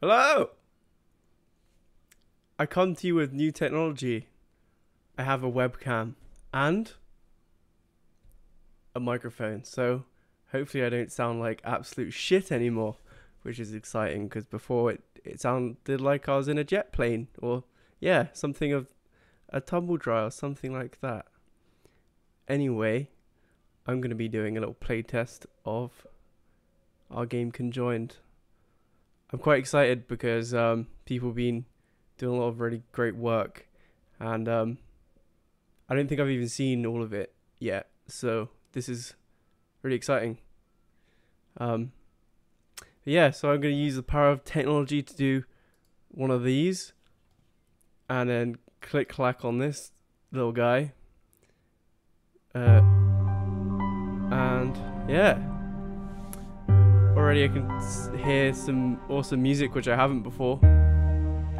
Hello! I come to you with new technology. I have a webcam and a microphone, so hopefully I don't sound like absolute shit anymore, which is exciting because before it, it sounded like I was in a jet plane or, yeah, something of a tumble dry or something like that. Anyway, I'm going to be doing a little playtest of our game Conjoined. I'm quite excited because um, people have been doing a lot of really great work, and um, I don't think I've even seen all of it yet. So this is really exciting. Um, yeah, so I'm going to use the power of technology to do one of these, and then click clack on this little guy. Uh, and yeah already I can hear some awesome music which I haven't before,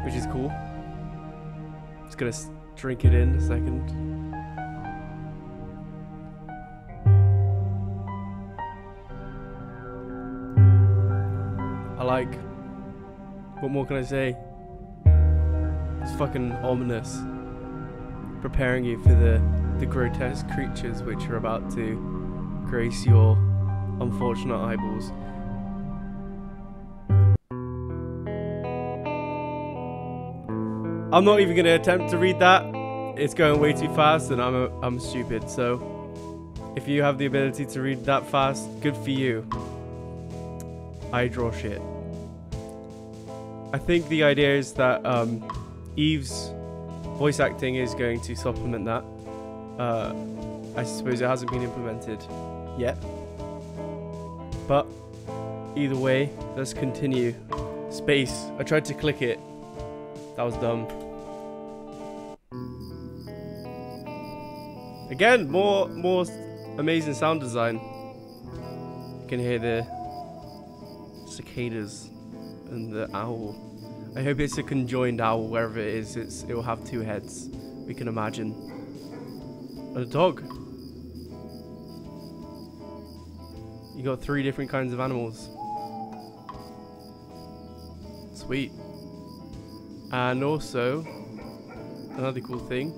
which is cool. Just gonna drink it in a second. I like. What more can I say? It's fucking ominous. Preparing you for the, the grotesque creatures which are about to grace your unfortunate eyeballs. I'm not even going to attempt to read that. It's going way too fast and I'm, a, I'm stupid. So if you have the ability to read that fast, good for you. I draw shit. I think the idea is that um, Eve's voice acting is going to supplement that. Uh, I suppose it hasn't been implemented yet. But either way, let's continue. Space. I tried to click it. That was dumb. Again, more more amazing sound design. You can hear the cicadas and the owl. I hope it's a conjoined owl wherever it is. It's it will have two heads. We can imagine. And a dog. You got three different kinds of animals. Sweet. And also, another cool thing,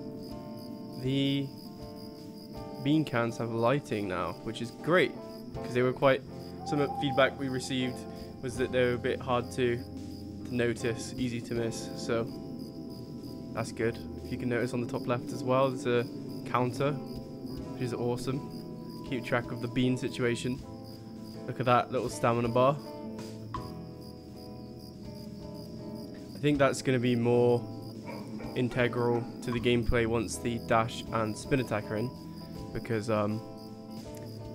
the bean cans have lighting now, which is great because they were quite. Some feedback we received was that they were a bit hard to, to notice, easy to miss. So that's good. If you can notice on the top left as well, there's a counter, which is awesome. Keep track of the bean situation. Look at that little stamina bar. Think that's going to be more integral to the gameplay once the dash and spin attack are in because um,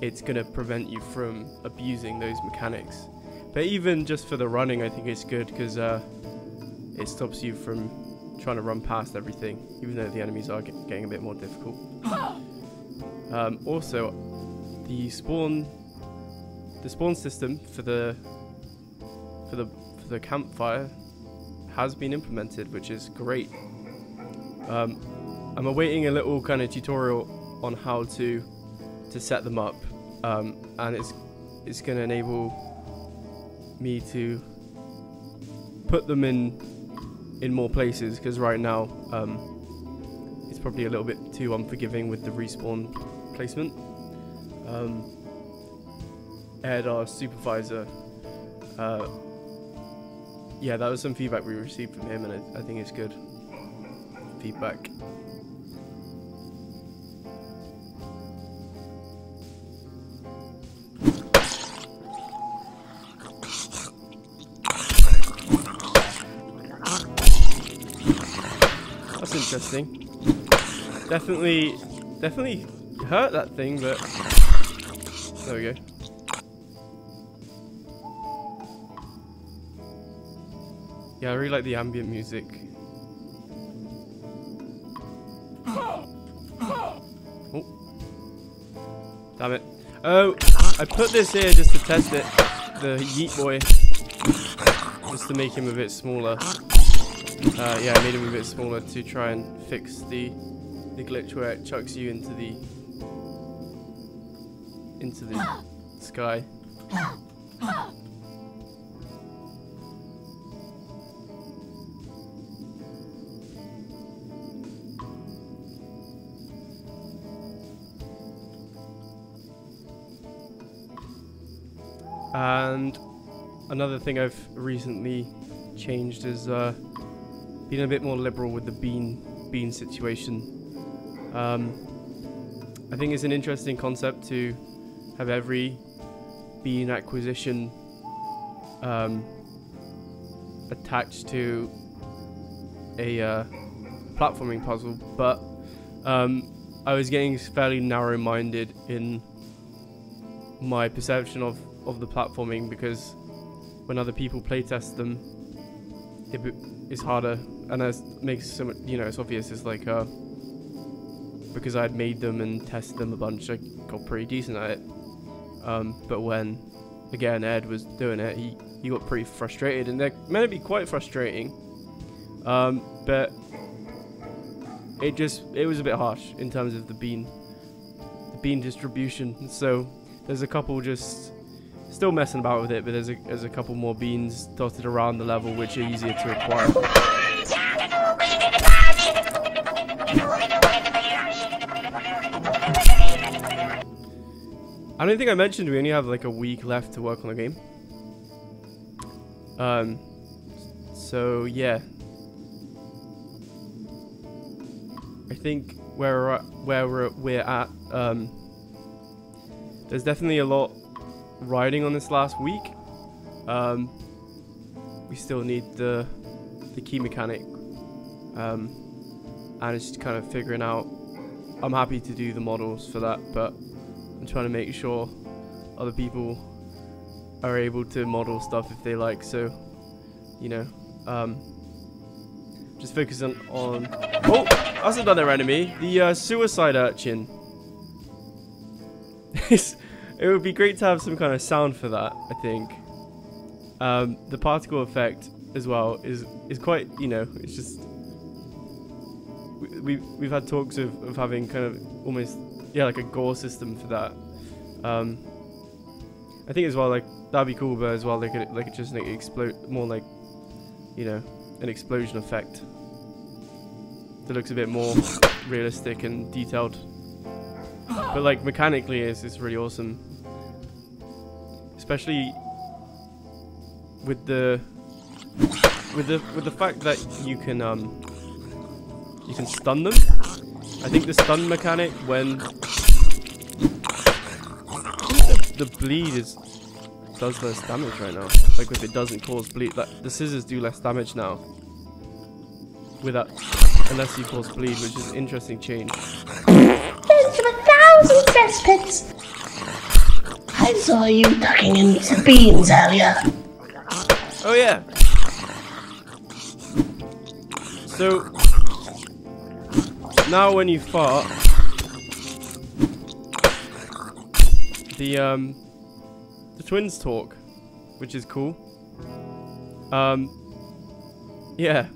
it's going to prevent you from abusing those mechanics. But even just for the running, I think it's good because uh, it stops you from trying to run past everything, even though the enemies are get getting a bit more difficult. Um, also, the spawn, the spawn system for the for the for the campfire has been implemented, which is great. Um, I'm awaiting a little kind of tutorial on how to to set them up, um, and it's it's going to enable me to put them in in more places because right now um, it's probably a little bit too unforgiving with the respawn placement. Um, Ed, our supervisor, uh, yeah, that was some feedback we received from him, and I, I think it's good feedback. That's interesting. Definitely, definitely hurt that thing, but there we go. Yeah, I really like the ambient music. Oh. Damn it. Oh, I put this here just to test it. The Yeet Boy. Just to make him a bit smaller. Uh, yeah, I made him a bit smaller to try and fix the the glitch where it chucks you into the into the sky. And another thing I've recently changed is uh, being a bit more liberal with the bean bean situation. Um, I think it's an interesting concept to have every bean acquisition um, attached to a uh, platforming puzzle, but um, I was getting fairly narrow-minded in my perception of, of the platforming because when other people playtest them, it, it's harder, and it makes so much, you know, it's obvious. It's like uh, because I had made them and tested them a bunch, I got pretty decent at it. Um, but when again Ed was doing it, he he got pretty frustrated, and they're meant to be quite frustrating. Um, but it just it was a bit harsh in terms of the bean the bean distribution. So there's a couple just still messing about with it, but there's a there's a couple more beans dotted around the level which are easier to acquire. I don't think I mentioned we only have like a week left to work on the game. Um, so yeah, I think where we're at, where we're, we're at, um, there's definitely a lot riding on this last week. Um, we still need the the key mechanic, um, and it's just kind of figuring out. I'm happy to do the models for that, but I'm trying to make sure other people are able to model stuff if they like. So, you know, um, just focusing on. Oh, that's another enemy. The uh, suicide urchin. it would be great to have some kind of sound for that. I think. Um, the particle effect as well is is quite. You know, it's just. We, we've had talks of, of having kind of almost yeah like a gore system for that. Um, I think as well like that'd be cool, but as well they could like it just like explode more like you know an explosion effect that looks a bit more realistic and detailed. But like mechanically, it's it's really awesome, especially with the with the with the fact that you can um you can stun them. I think the stun mechanic when the bleed is does less damage right now. Like if it doesn't cause bleed, like the scissors do less damage now. Without, unless you cause bleed, which is an interesting change. I saw you tucking into beans earlier. Oh yeah. So now when you fart, the um the twins talk, which is cool. Um yeah.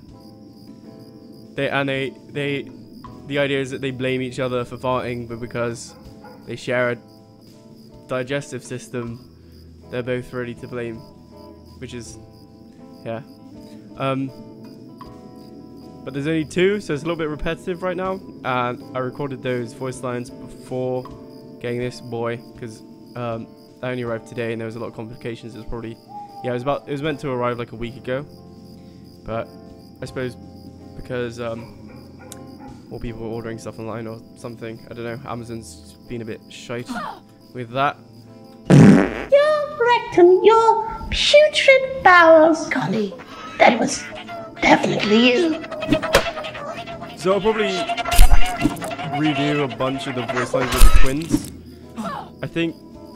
They and they they the idea is that they blame each other for farting, but because they share a digestive system, they're both really to blame, which is yeah. Um but there's only two, so it's a little bit repetitive right now. And I recorded those voice lines before getting this boy, because um, I only arrived today, and there was a lot of complications. It was probably, yeah, it was about, it was meant to arrive like a week ago, but I suppose because um, more people were ordering stuff online or something. I don't know. Amazon's been a bit shite with that. Your rectum, your putrid bowels. Golly, that was definitely you. So I'll probably redo a bunch of the voice lines with the twins. I think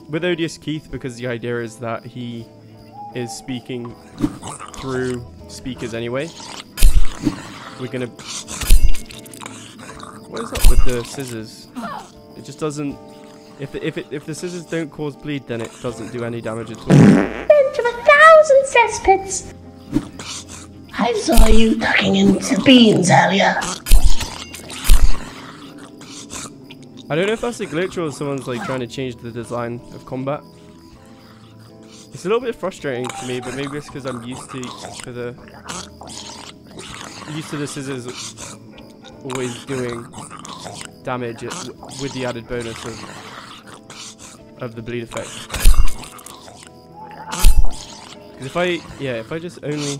with Odious Keith, because the idea is that he is speaking through speakers anyway. We're gonna. What is up with the scissors? It just doesn't. If the, if it if the scissors don't cause bleed, then it doesn't do any damage at all. Into a thousand cesspits. I saw you tucking into beans earlier. I don't know if that's a glitch or someone's like trying to change the design of combat. It's a little bit frustrating to me, but maybe it's because I'm used to to the used to the scissors always doing damage it, with the added bonus of of the bleed effect. Because if I, yeah, if I just only...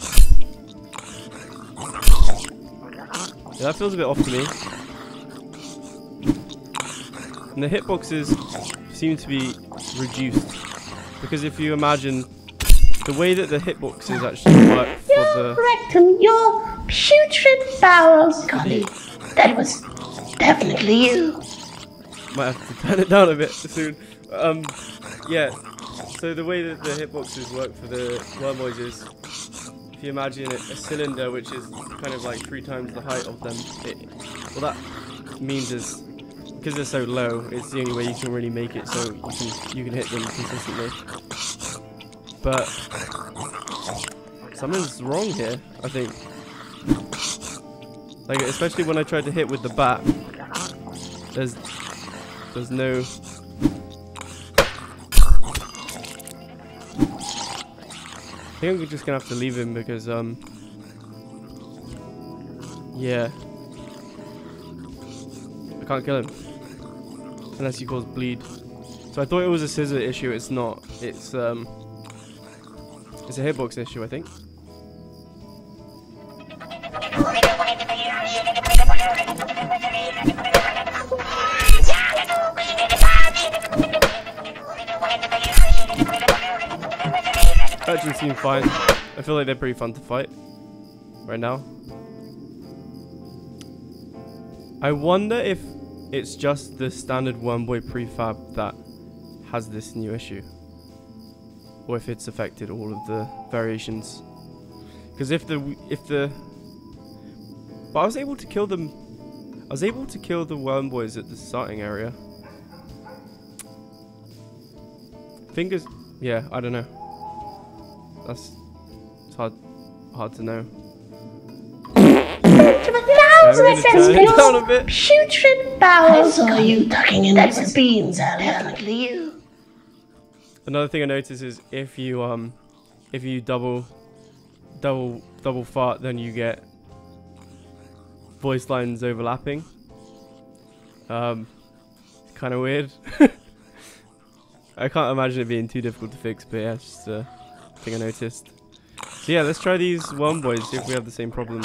Yeah, that feels a bit off to me. And the hitboxes seem to be reduced. Because if you imagine the way that the hitboxes actually work for Your the... rectum, your putrid bowels. Golly, that was definitely you. Might have to turn it down a bit soon. Um, yeah. So the way that the hitboxes work for the wormboys is, if you imagine a, a cylinder which is kind of like three times the height of them, it, well that means is because they're so low, it's the only way you can really make it so you can you can hit them consistently. But something's wrong here, I think. Like especially when I tried to hit with the bat, there's there's no I think I'm just gonna have to leave him because um yeah I can't kill him unless he causes bleed. So I thought it was a scissor issue. It's not. It's um it's a hitbox issue. I think. Actually seem fine. I feel like they're pretty fun to fight right now. I wonder if it's just the standard Wormboy prefab that has this new issue. Or if it's affected all of the variations. Because if the if the But I was able to kill them I was able to kill the worm boys at the starting area. Fingers yeah, I don't know. That's it's hard hard to know. Putrid bowels. I you tucking in a- beans. Definitely you. Another thing I noticed is if you um if you double double double fart then you get voice lines overlapping. Um kinda weird. I can't imagine it being too difficult to fix, but yeah, just a thing I noticed. So yeah, let's try these one boys, see if we have the same problem.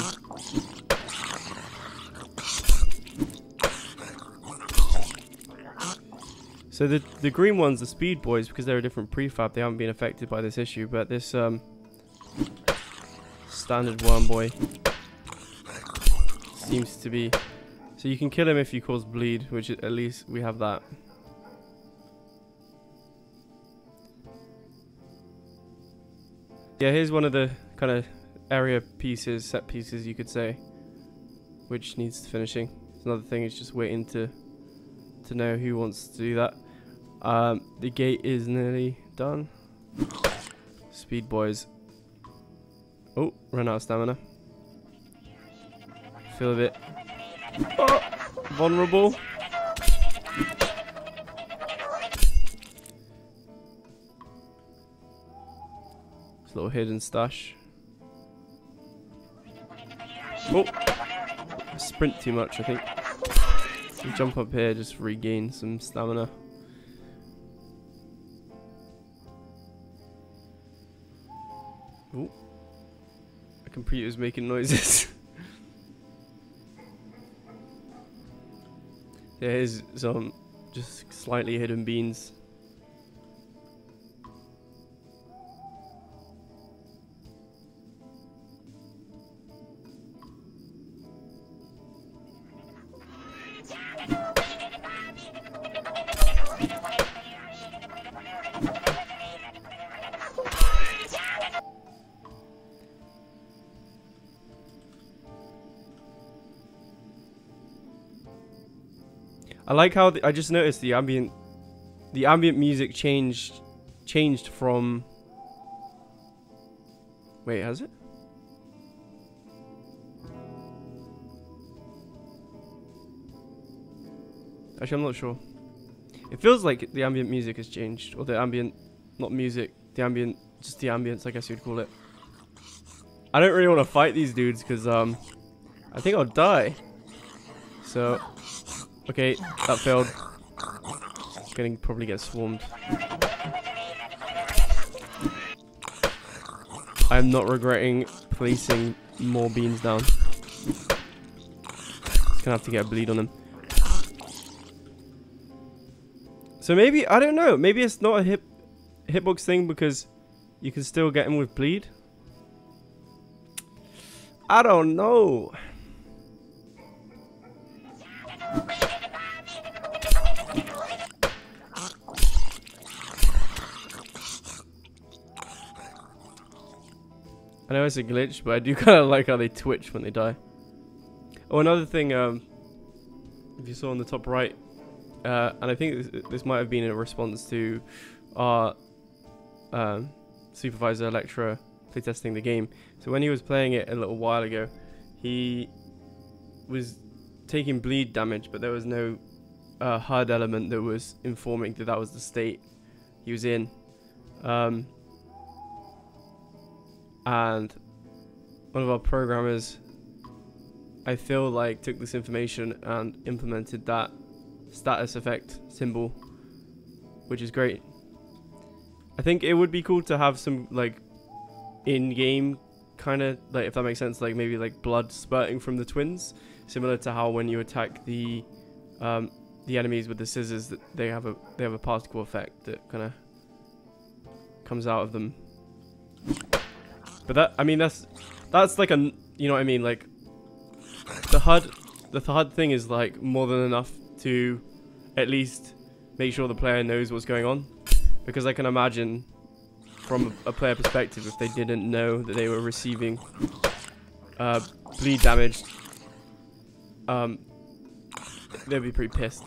So the the green ones, the speed boys, because they're a different prefab, they haven't been affected by this issue. But this um standard worm boy seems to be. So you can kill him if you cause bleed, which at least we have that. Yeah, here's one of the kind of area pieces, set pieces, you could say, which needs finishing. Another thing is just waiting to to know who wants to do that. Um, the gate is nearly done. Speed boys. Oh, run out of stamina. Feel a bit oh, vulnerable. A little hidden stash. Oh, sprint too much, I think. Jump up here, just regain some stamina. Ooh. The computer's making noises. yeah, here's some just slightly hidden beans. I like how the, I just noticed the ambient, the ambient music changed, changed from. Wait, has it? Actually, I'm not sure. It feels like the ambient music has changed, or the ambient, not music, the ambient, just the ambience, I guess you'd call it. I don't really want to fight these dudes because um, I think I'll die. So, okay, that failed. Gonna probably get swarmed. I'm not regretting placing more beans down. Just gonna have to get a bleed on them. So maybe, I don't know, maybe it's not a hip hitbox thing because you can still get him with bleed. I don't know. I know it's a glitch, but I do kind of like how they twitch when they die. Oh, another thing, um, if you saw on the top right, uh, and I think this, this, might have been in response to our um, supervisor Electra playtesting the game. So when he was playing it a little while ago, he was taking bleed damage, but there was no uh, HUD element that was informing that that was the state he was in. Um, and one of our programmers I feel like took this information and implemented that status effect symbol which is great. I think it would be cool to have some like in-game kind of like if that makes sense like maybe like blood spurting from the twins similar to how when you attack the um, the enemies with the scissors that they have a they have a particle effect that kind of comes out of them but that, I mean, that's that's like a, you know what I mean? Like the HUD, the HUD thing is like more than enough to at least make sure the player knows what's going on. Because I can imagine from a player perspective, if they didn't know that they were receiving uh, bleed damage, um, they'd be pretty pissed.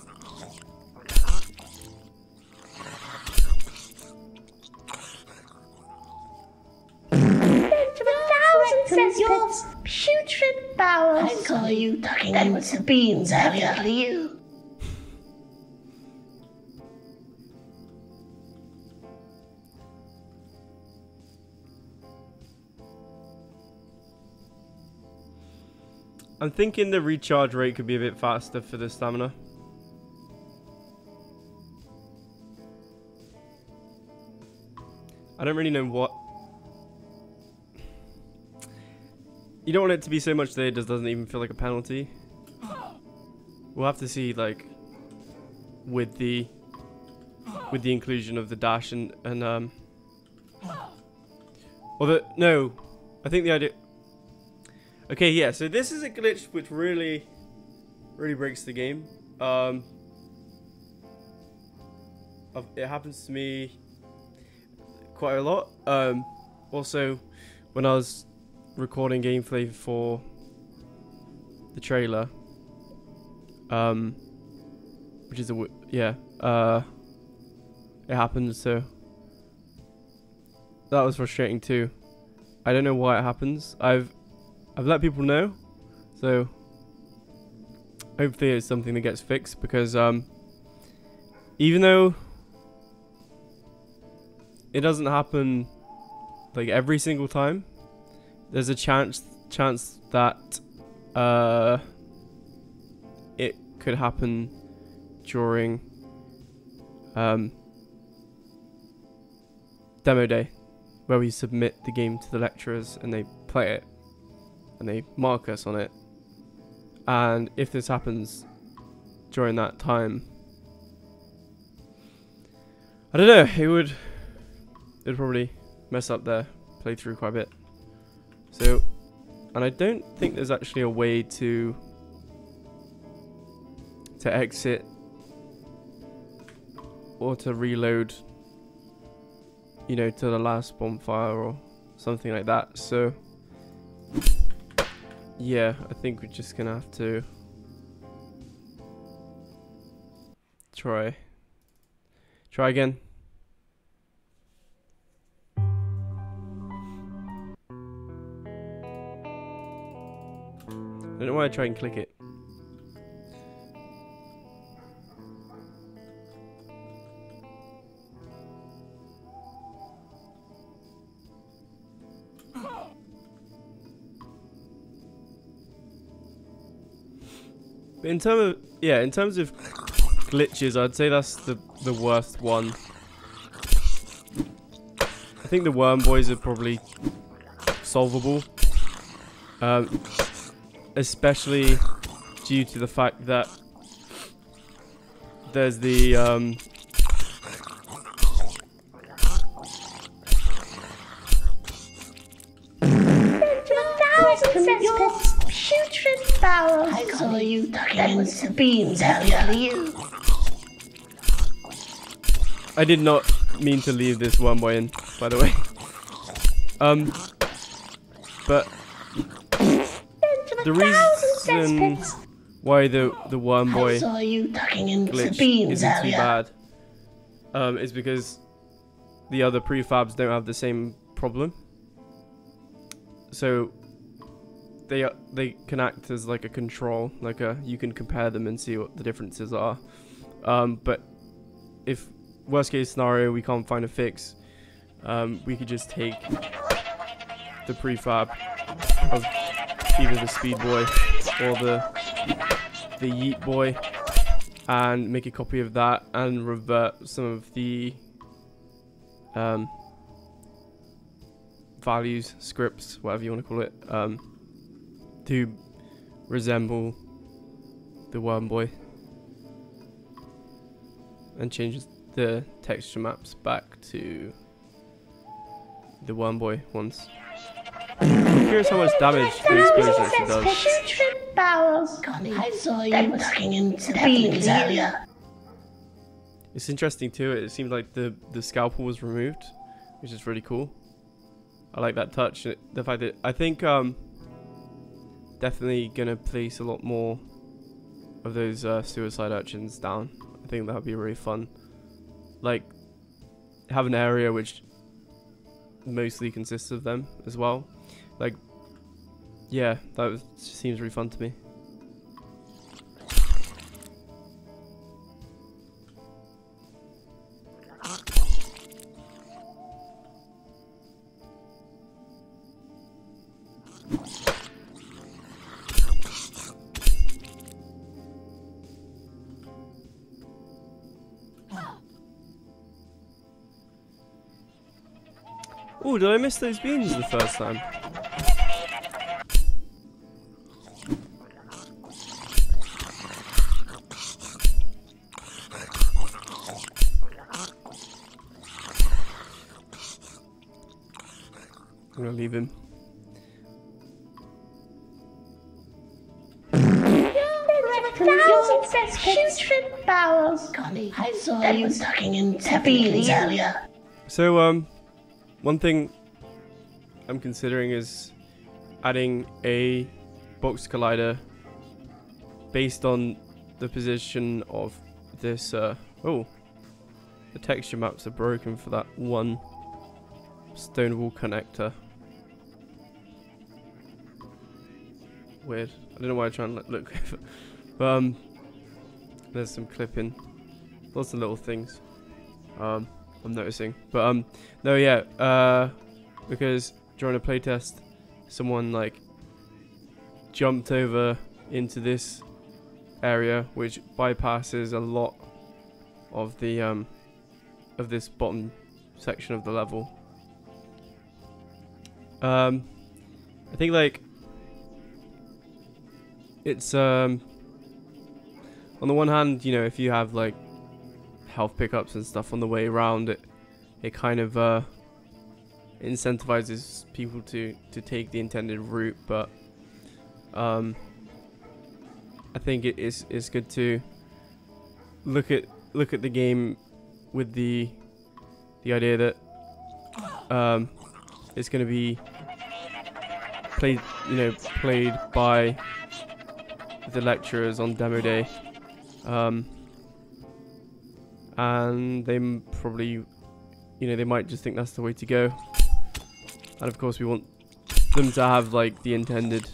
You tucking in with the beans earlier, you. I'm thinking the recharge rate could be a bit faster for the stamina. I don't really know what You don't want it to be so much that it just doesn't even feel like a penalty. We'll have to see, like, with the with the inclusion of the dash and and um. The no, I think the idea. Okay, yeah. So this is a glitch which really, really breaks the game. Um. It happens to me quite a lot. Um. Also, when I was recording gameplay for the trailer. Um, which is a yeah. Uh, it happened so that was frustrating too. I don't know why it happens. I've I've let people know, so hopefully it's something that gets fixed because um, even though it doesn't happen like every single time there's a chance chance that uh, it could happen during um, demo day, where we submit the game to the lecturers and they play it and they mark us on it. And if this happens during that time, I don't know. It would it would probably mess up their playthrough quite a bit. So, and I don't think there's actually a way to to exit or to reload you know to the last bonfire or something like that. So yeah I think we're just gonna have to try. Try again don't know why I try and click it. But in terms of yeah, in terms of glitches, I'd say that's the the worst one. I think the worm boys are probably solvable. Um, especially due to the fact that there's the um, thousand cesspits, putrid bowels. I saw you tucking in some. You. I did not mean to leave this one boy in, by the way. Um, but the reason why the the worm boy saw you tucking in glitch isn't too bad um, is because the other prefabs don't have the same problem. So they they can act as like a control, like a you can compare them and see what the differences are. Um, but if worst case scenario we can't find a fix, um, we could just take the prefab of either the speed boy or the the yeet boy and make a copy of that and revert some of the um, values, scripts, whatever you want to call it, um, to resemble the worm boy and change the texture maps back to the worm boy ones. I'm curious how much damage the explosion actually does. Putrid. Connie, I saw you tucking in some earlier. It's interesting too. It seemed like the the scalpel was removed, which is really cool. I like that touch. The fact that I think um definitely gonna place a lot more of those uh, suicide urchins down. I think that would be really fun. Like have an area which mostly consists of them as well. Like yeah, that was, seems really fun to me. Oh, did I miss those beans the first time? I'm gonna leave him. Cesspits, putrid I saw you tucking in beans earlier. So, um, one thing I'm considering is adding a box collider based on the position of this. Uh, oh, the texture maps are broken for that one stone wall connector. Weird. I don't know why I try and look- but um, there's some clipping, lots of little things. Um, I'm noticing. But um no yeah, uh because during a playtest someone like jumped over into this area which bypasses a lot of the um of this bottom section of the level. Um I think like it's um on the one hand, you know, if you have like health pickups and stuff on the way around it it kind of uh incentivizes people to to take the intended route but um I think it is it's good to look at look at the game with the the idea that um it's going to be played you know played by the lecturers on demo day. Um and they probably, you know, they might just think that's the way to go. And of course, we want them to have like the intended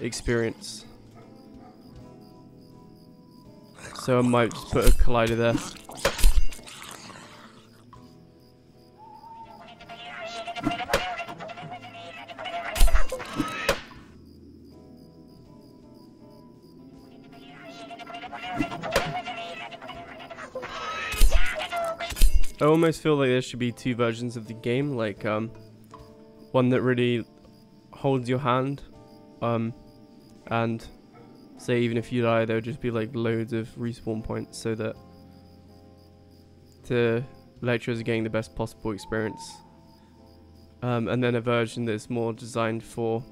experience. So I might just put a collider there. Almost feel like there should be two versions of the game, like um, one that really holds your hand, um, and say even if you die, there would just be like loads of respawn points, so that the lecturers are getting the best possible experience. Um, and then a version that's more designed for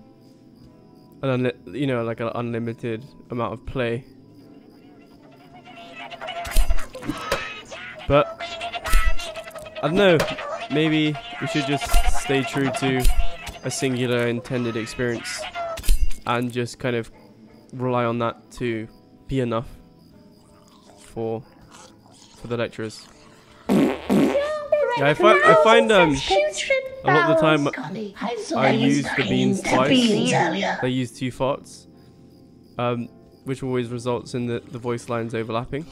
an you know like an unlimited amount of play. But I don't know. Maybe we should just stay true to a singular intended experience and just kind of rely on that to be enough for for the lecturers. Yeah, I find I find um a lot of the time I use the beans twice. they use two farts, um, which always results in the the voice lines overlapping.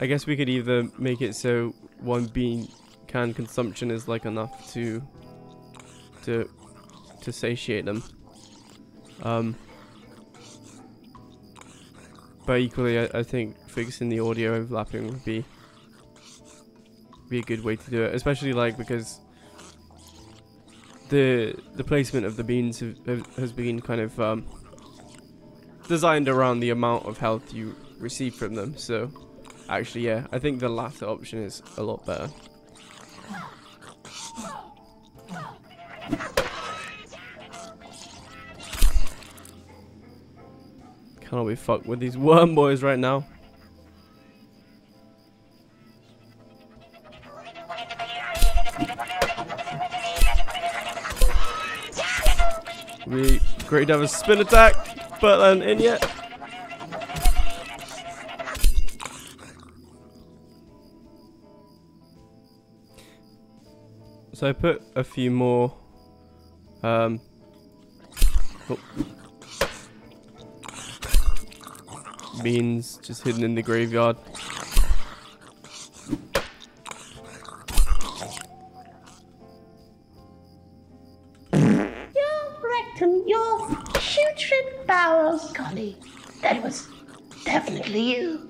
I guess we could either make it so one bean can consumption is like enough to to to satiate them. Um, but equally, I, I think fixing the audio overlapping would be be a good way to do it, especially like because the the placement of the beans have, have, has been kind of um, designed around the amount of health you receive from them. So actually, yeah, I think the latter option is a lot better. Cannot be fucked with these worm boys right now. We great to have a spin attack, but then in yet. So I put a few more um, oh. beans just hidden in the graveyard. Your rectum, your putrid bowels. Golly, that was definitely you.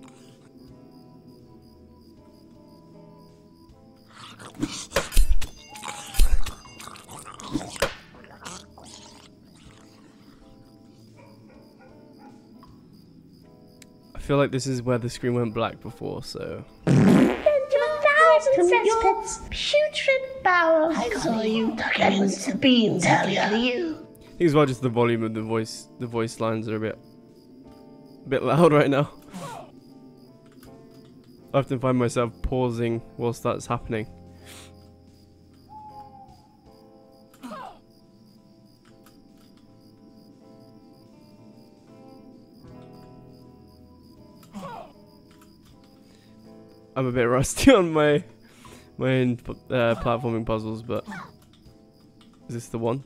Feel like this is where the screen went black before, so Into a putrid bowels. I saw you tucking into beans, definitely you. I think as well just the volume of the voice the voice lines are a bit a bit loud right now. I often find myself pausing whilst that's happening. I'm a bit rusty on my my own, uh, platforming puzzles, but is this the one?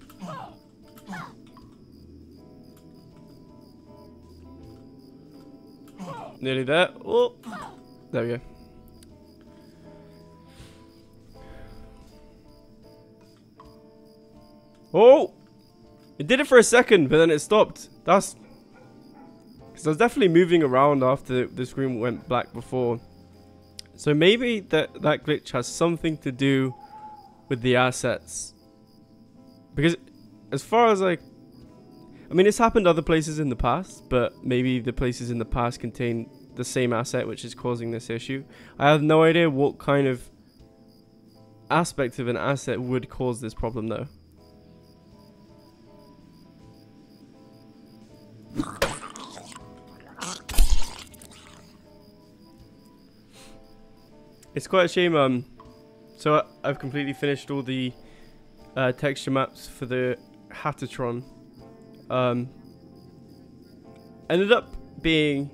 Nearly there. Oh, there we go. Oh, it did it for a second, but then it stopped. That's because I was definitely moving around after the screen went black before. So maybe that that glitch has something to do with the assets. Because as far as I I mean it's happened other places in the past, but maybe the places in the past contain the same asset which is causing this issue. I have no idea what kind of aspect of an asset would cause this problem though. It's quite a shame. Um, so I've completely finished all the uh, texture maps for the Hattertron. Um, ended up being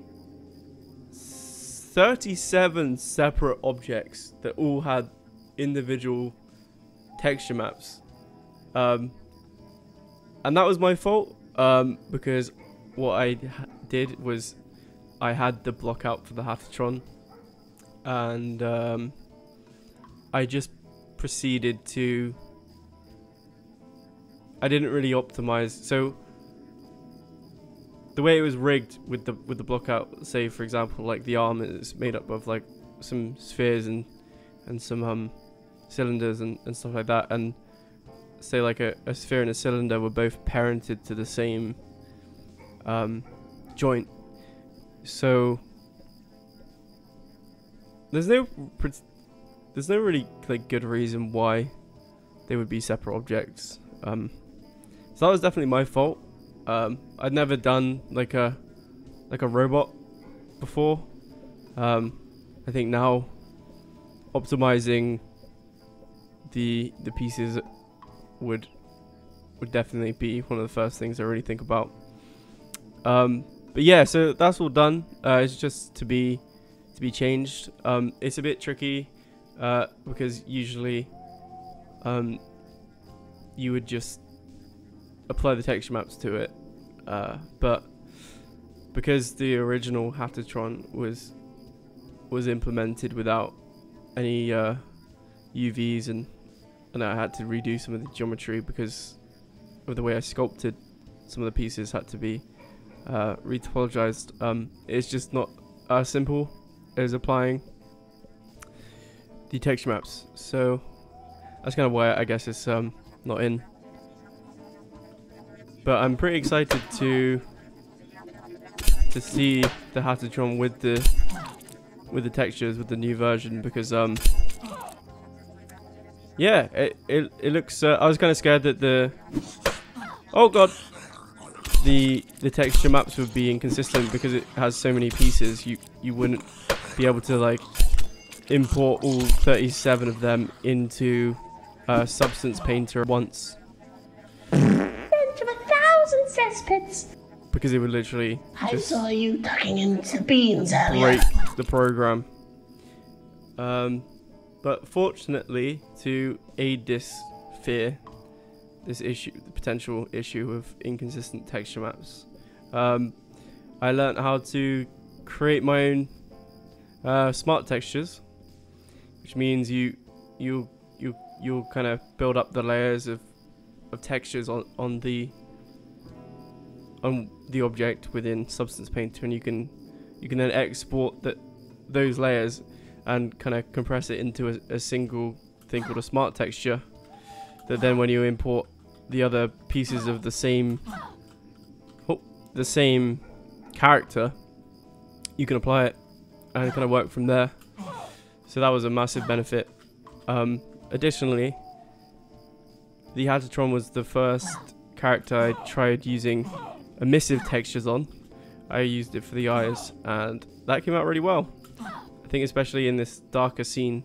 37 separate objects that all had individual texture maps. Um, and that was my fault um, because what I did was I had the block out for the Hattertron and um, I just proceeded to. I didn't really optimize. So the way it was rigged with the with the block out, say for example, like the arm is made up of like some spheres and and some um cylinders and, and stuff like that, and say like a, a sphere and a cylinder were both parented to the same um, joint. So there's no there's no really like good reason why they would be separate objects. Um, so that was definitely my fault. Um, I'd never done like a like a robot before. Um, I think now optimizing the the pieces would would definitely be one of the first things I really think about. Um, but yeah, so that's all done. Uh, it's just to be to be changed. Um, it's a bit tricky uh, because usually um, you would just apply the texture maps to it, uh, but because the original Hattertron was was implemented without any uh, UVs and and I had to redo some of the geometry because of the way I sculpted some of the pieces had to be uh, retopologized. Um, it's just not as simple as applying the texture maps. So that's kind of why I guess it's um, not in. But I'm pretty excited to to see the Hattertron with the with the textures with the new version because um yeah it it, it looks uh, I was kind of scared that the oh god the the texture maps would be inconsistent because it has so many pieces you you wouldn't be able to like import all 37 of them into uh, Substance Painter once. Into a thousand cesspits. Because it would literally I saw you tucking into beans earlier. break the program. Um, but fortunately, to aid this fear, this issue, the potential issue of inconsistent texture maps, um, I learned how to create my own uh, smart textures, which means you you you you'll kind of build up the layers of of textures on on the on the object within Substance Painter, and you can you can then export that those layers and kind of compress it into a, a single thing called a smart texture. That then, when you import the other pieces of the same oh, the same character, you can apply it and kind of work from there. So that was a massive benefit. Um, additionally, the Hattertron was the first character I tried using emissive textures on. I used it for the eyes, and that came out really well. I think especially in this darker scene,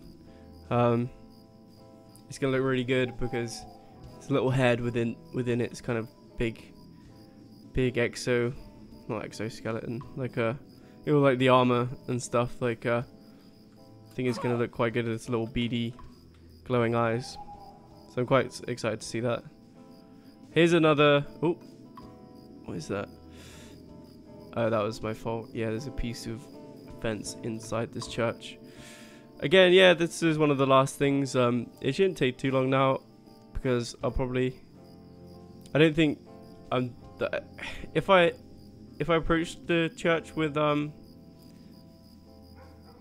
um, it's gonna look really good because it's a little head within within its kind of big, big exo, not exoskeleton, like a, it was like the armor and stuff. Like uh, I think it's gonna look quite good. Its little beady, glowing eyes. So I'm quite excited to see that. Here's another. Oh, what is that? Oh, that was my fault. Yeah, there's a piece of fence inside this church. Again, yeah, this is one of the last things. Um, it shouldn't take too long now because I'll probably. I don't think um if I if I approach the church with um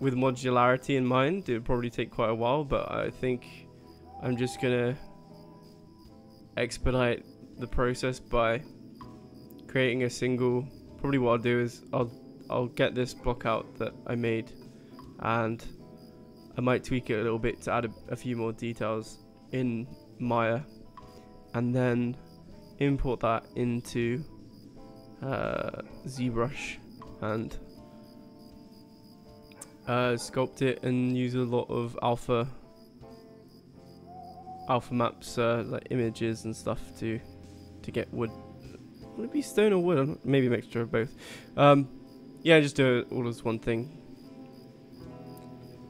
with modularity in mind, it would probably take quite a while. But I think I'm just gonna expedite the process by creating a single probably what I'll do is I'll I'll get this block out that I made and I might tweak it a little bit to add a, a few more details in Maya and then import that into uh, ZBrush and uh, sculpt it and use a lot of alpha alpha maps uh, like images and stuff to to get wood would it be stone or wood? Maybe a mixture of both. Um, yeah, just do it all as one thing.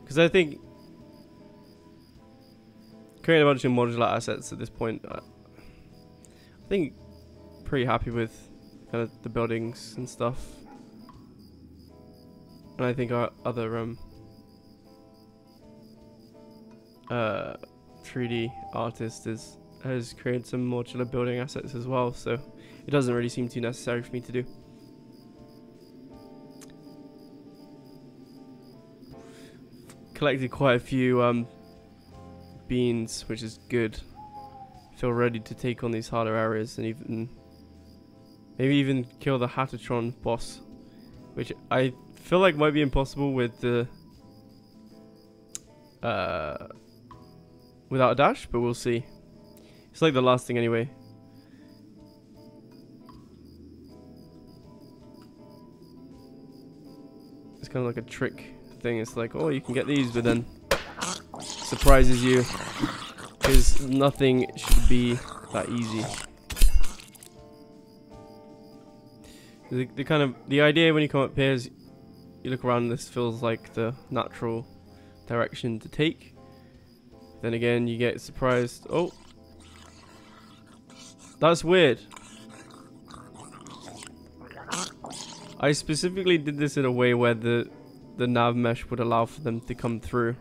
Because I think creating a bunch of modular assets at this point, I think pretty happy with kind of the buildings and stuff. And I think our other um uh 3D artist is has created some modular building assets as well, so it doesn't really seem too necessary for me to do. Collected quite a few um, beans, which is good. feel ready to take on these harder areas and even maybe even kill the Hattertron boss, which I feel like might be impossible with the uh, without a dash, but we'll see. It's like the last thing anyway. It's kind of like a trick thing. It's like, oh, you can get these, but then surprises you because nothing should be that easy. The, the kind of the idea when you come up here is you look around. This feels like the natural direction to take. Then again, you get surprised. Oh, that's weird. I specifically did this in a way where the the nav mesh would allow for them to come through.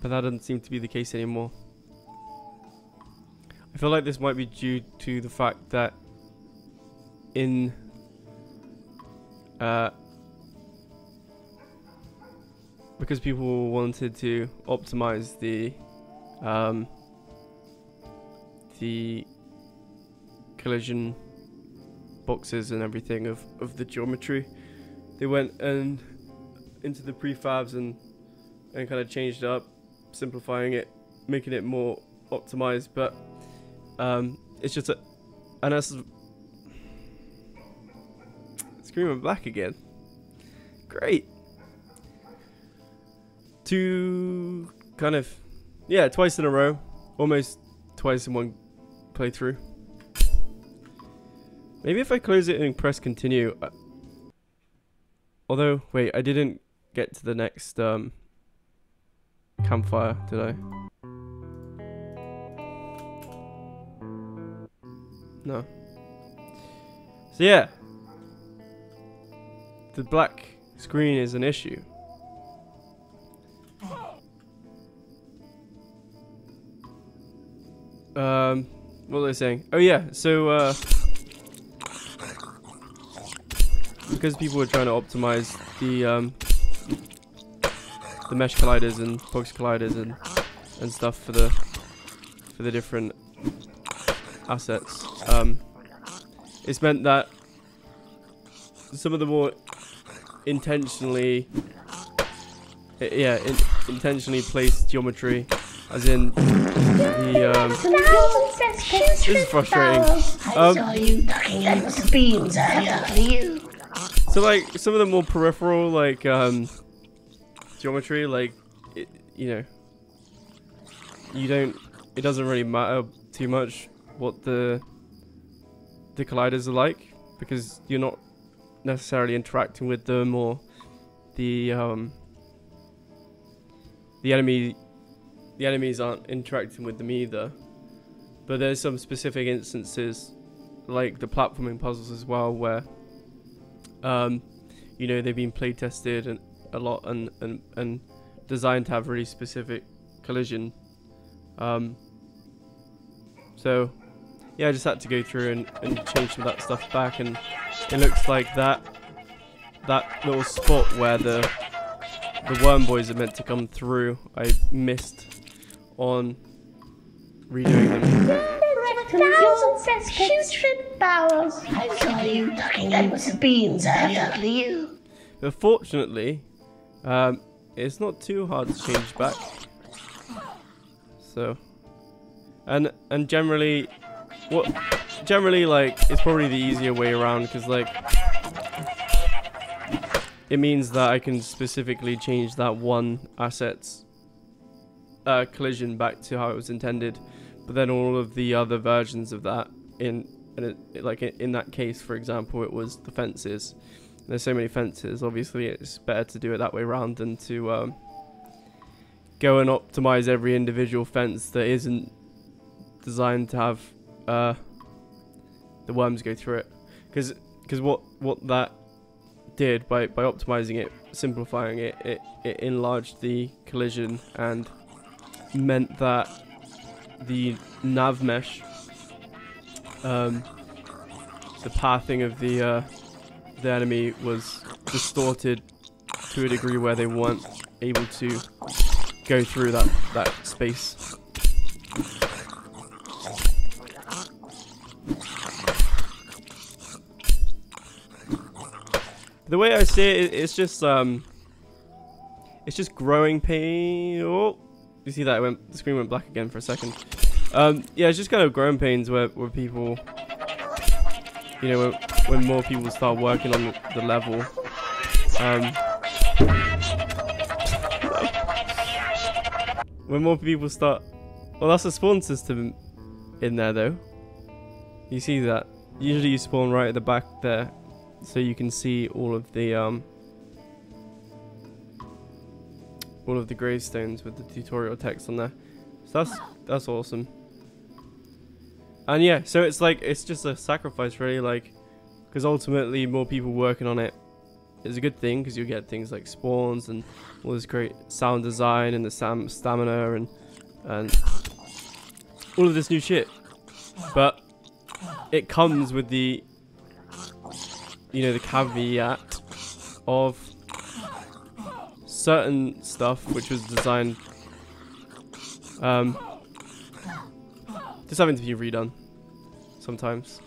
But that doesn't seem to be the case anymore. I feel like this might be due to the fact that in uh, because people wanted to optimize the um, the collision boxes and everything of, of the geometry they went and into the prefabs and and kind of changed up simplifying it making it more optimized but um, it's just a and that's screaming back again. Great. Two kind of yeah twice in a row. Almost twice in one playthrough. Maybe if I close it and press continue uh, although wait I didn't get to the next um, campfire did I no. So yeah. The black screen is an issue. Um, what was they saying? Oh yeah, so uh, because people were trying to optimize the um, the mesh colliders and box colliders and and stuff for the for the different assets, um, it's meant that some of the more intentionally, yeah, in, intentionally placed geometry, as in the um, This is frustrating. Um, saw you tucking into beans earlier. So like some of the more peripheral like um geometry like it, you know you don't it doesn't really matter too much what the the colliders are like because you're not necessarily interacting with them or the um the enemy the enemies aren't interacting with them either. But there's some specific instances like the platforming puzzles as well where um, you know they've been play tested and a lot and, and and designed to have really specific collision um, so yeah I just had to go through and, and change some of that stuff back and it looks like that that little spot where the the worm boys are meant to come through I missed on redoing them Thousand barrels. I saw you tucking into beans earlier. You. But fortunately, um, it's not too hard to change back. So, and and generally, what generally like it's probably the easier way around because like it means that I can specifically change that one asset's uh, collision back to how it was intended, but then all of the other versions of that in, in it, like in that case, for example, it was the fences there's so many fences obviously it's better to do it that way around than to um, go and optimize every individual fence that isn't designed to have uh, the worms go through it. Because because what what that did by by optimizing it simplifying it it, it enlarged the collision and meant that the nav mesh um, the pathing of the uh, the enemy was distorted to a degree where they weren't able to go through that, that space. The way I see it, it's just, um, it's just growing pain. Oh, you see that? Went, the screen went black again for a second. Um, yeah, it's just kind of growing pains where, where people, you know, when, more people start working on the, the level. Um, when more people start, well, that's a spawn system in there though. You see that? Usually you spawn right at the back there, so you can see all of the um, all of the gravestones with the tutorial text on there. So that's that's awesome. And yeah, so it's like it's just a sacrifice really, like because ultimately more people working on it is a good thing because you get things like spawns and all this great sound design and the sam stamina and and all of this new shit. But it comes with the you know the caveat of certain stuff which was designed um, just having to be redone sometimes.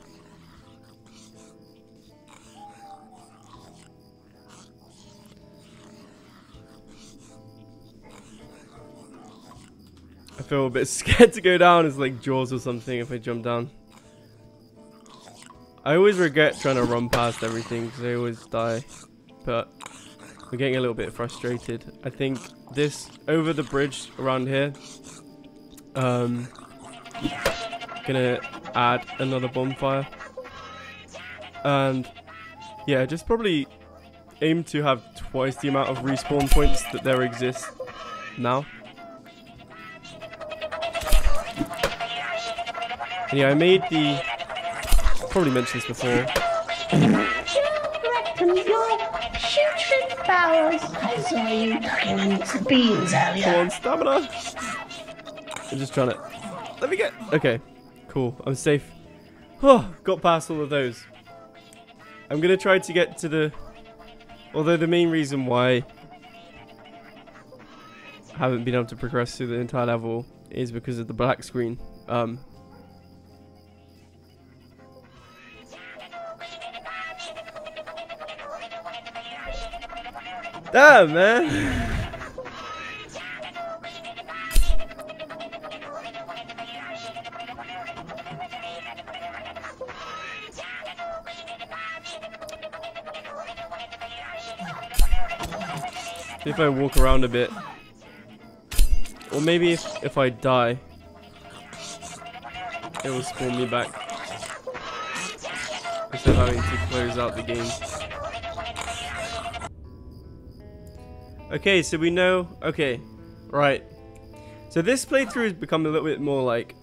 Feel a bit scared to go down It's like Jaws or something if I jump down. I always regret trying to run past everything because I always die. But I'm getting a little bit frustrated. I think this over the bridge around here. Um, gonna add another bonfire. And yeah, just probably aim to have twice the amount of respawn points that there exist now. And yeah, I made the probably mentioned this before. I saw you beans Come earlier. on, stamina. I'm just trying to. Let me get. Okay, cool. I'm safe. Oh, got past all of those. I'm gonna try to get to the. Although the main reason why I haven't been able to progress through the entire level is because of the black screen. Um. Damn, man. If I walk around a bit. Or maybe if, if I die, it will spawn me back. Instead of having to close out the game. Okay, so we know... Okay, right. So this playthrough has become a little bit more like...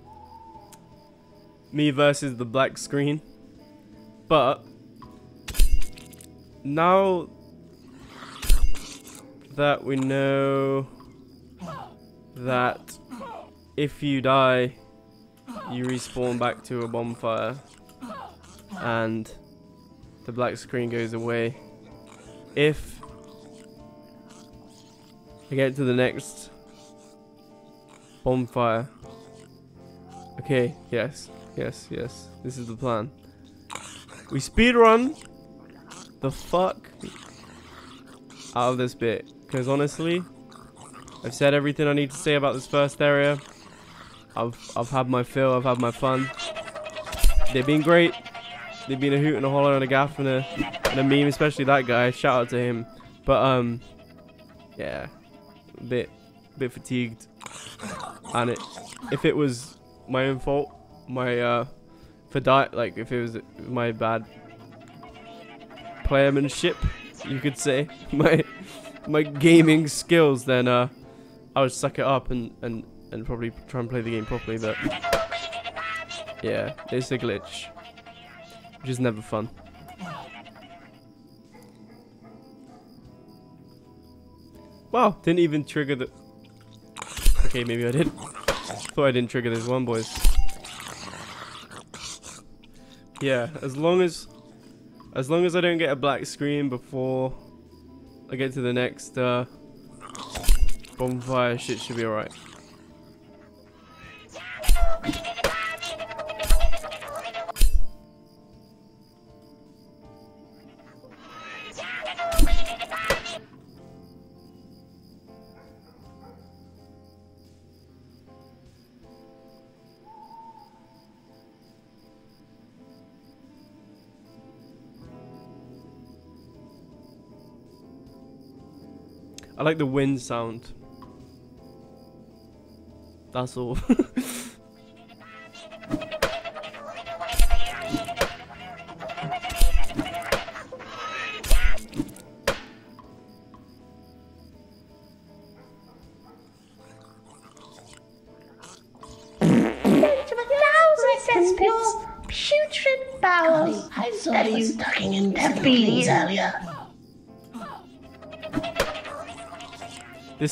Me versus the black screen. But... Now that we know that if you die, you respawn back to a bonfire and the black screen goes away. If I get to the next bonfire. Okay, yes, yes, yes. This is the plan. We speedrun the fuck out of this bit. Because honestly, I've said everything I need to say about this first area. I've I've had my fill, I've had my fun. They've been great. They've been a hoot and a holler and a gaff and a and a meme, especially that guy. Shout out to him. But um yeah. A bit bit fatigued. And it if it was my own fault, my uh for die like if it was my bad playermanship, you could say. My my gaming skills, then uh, I would suck it up and, and, and probably try and play the game properly, but yeah, it's a glitch, which is never fun. Wow, didn't even trigger the... Okay, maybe I did. Thought I didn't trigger this one, boys. Yeah, as long as... As long as I don't get a black screen before I get to the next uh, bonfire, shit should be alright. I like the wind sound. That's all.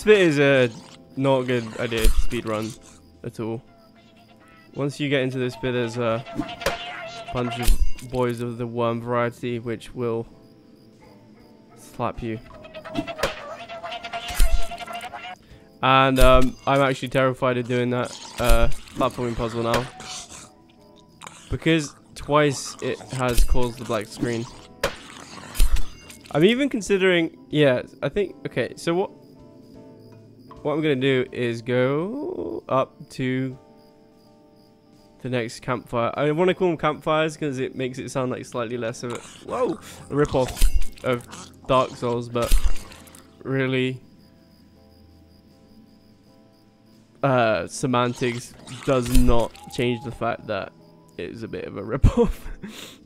bit is a not good idea to speed run at all. Once you get into this bit, there's a bunch of boys of the worm variety which will slap you. And um, I'm actually terrified of doing that uh, platforming puzzle now. Because twice it has caused the black screen. I'm even considering, yeah, I think, okay, so what, what I'm going to do is go up to the next campfire. I want to call them campfires because it makes it sound like slightly less of a, whoa, a rip-off of Dark Souls, but really uh, semantics does not change the fact that it is a bit of a rip-off.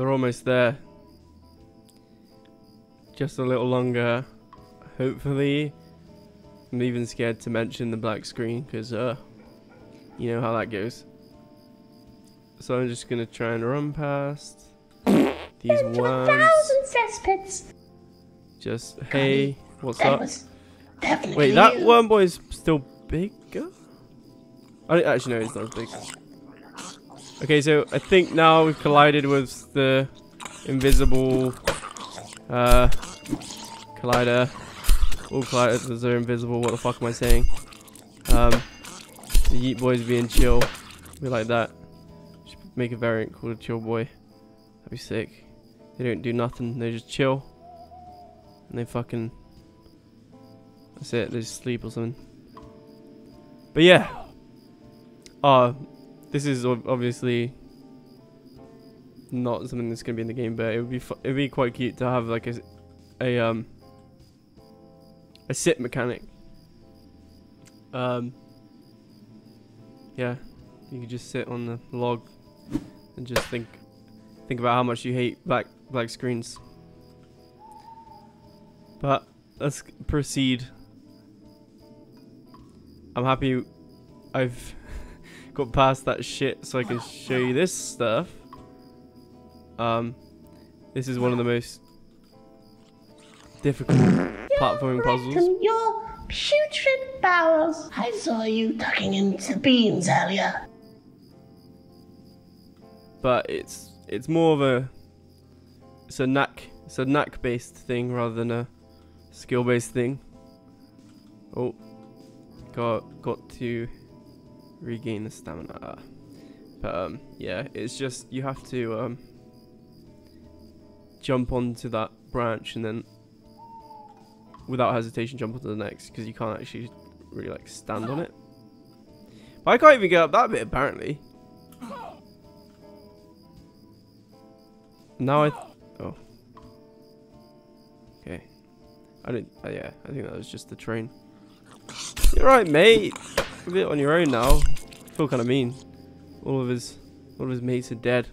We're almost there. Just a little longer. Hopefully. I'm even scared to mention the black screen because, uh, you know how that goes. So I'm just gonna try and run past these worms. thousand cesspits. Just hey, what's That up? Wait, that you. worm boy is still bigger? I actually know he's not as big. Okay, so I think now we've collided with the invisible uh collider. All colliders are invisible. What the fuck am I saying? Um, the Yeet boys being chill. We like that. Should make a variant called a Chill Boy. That'd be sick. They don't do nothing. They just chill. And they fucking that's it, they just sleep or something. But yeah. Uh, this is obviously not something that's gonna be in the game, but it would be fu- it would be quite cute to have like a, a um a sit mechanic. Um. Yeah, you could just sit on the log and just think think about how much you hate black black screens. But let's proceed. I'm happy I've got past that shit so I can show you this stuff. Um, this is one of the most difficult platforming puzzles. Your putrid bowels. I saw you tucking into beans earlier. but it's it's more of a it's a knack it's a knack based thing rather than a skill based thing. Oh, got got to regain the stamina. But um, yeah, it's just you have to um jump onto that branch and then without hesitation jump onto the next because you can't actually really like stand on it. But I can't even get up that bit apparently. Now I. Oh. Okay. I didn't. Uh, yeah, I think that was just the train. You're right, mate. A bit on your own now. I feel kind of mean. All of his, all of his mates are dead.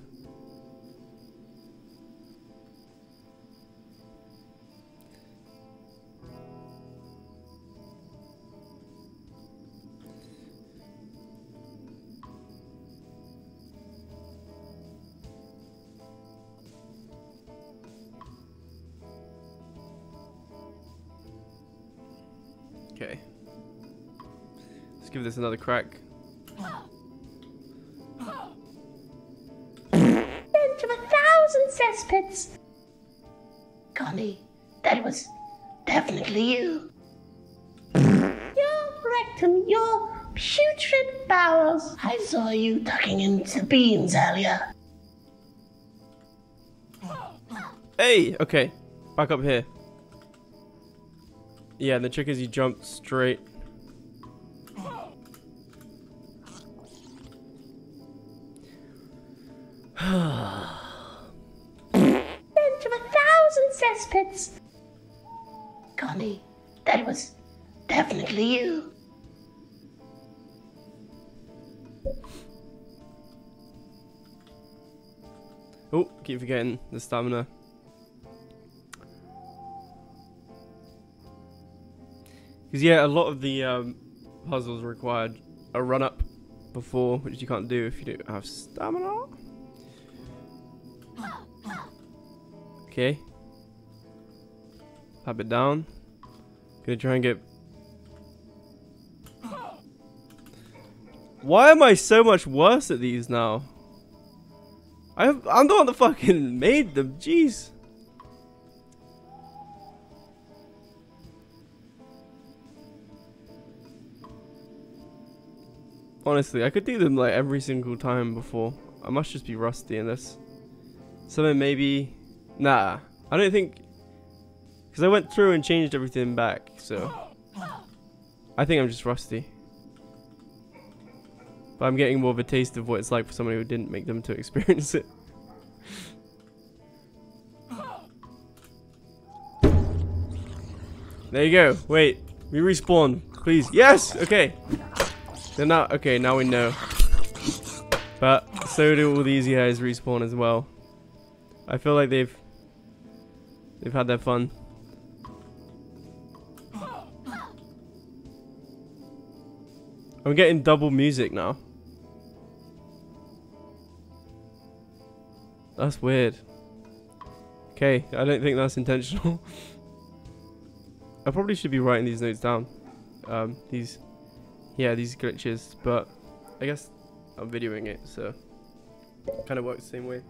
Let's give this another crack. Into a thousand cesspits. Connie, that was definitely you. Your rectum, your putrid bowels. I saw you tucking into beans earlier. Hey, okay. Back up here. Yeah, and the trick is you jump straight. Keep forgetting the stamina. Because yeah, a lot of the um, puzzles required a run up before, which you can't do if you don't have stamina. Okay. Tap it down. Gonna try and get. Why am I so much worse at these now? I I'm the one that fucking made them. Jeez. Honestly, I could do them like every single time before. I must just be rusty in this. Something maybe... Nah. I don't think... Because I went through and changed everything back, so... I think I'm just rusty. But I'm getting more of a taste of what it's like for somebody who didn't make them to experience it. there you go. Wait. We respawn. Please. Yes! Okay. They're not. Okay, now we know. But so do all these guys respawn as well. I feel like they've... They've had their fun. I'm getting double music now. That's weird. Okay, I don't think that's intentional. I probably should be writing these notes down. Um, these, yeah, these glitches, but I guess I'm videoing it, so kind of works the same way.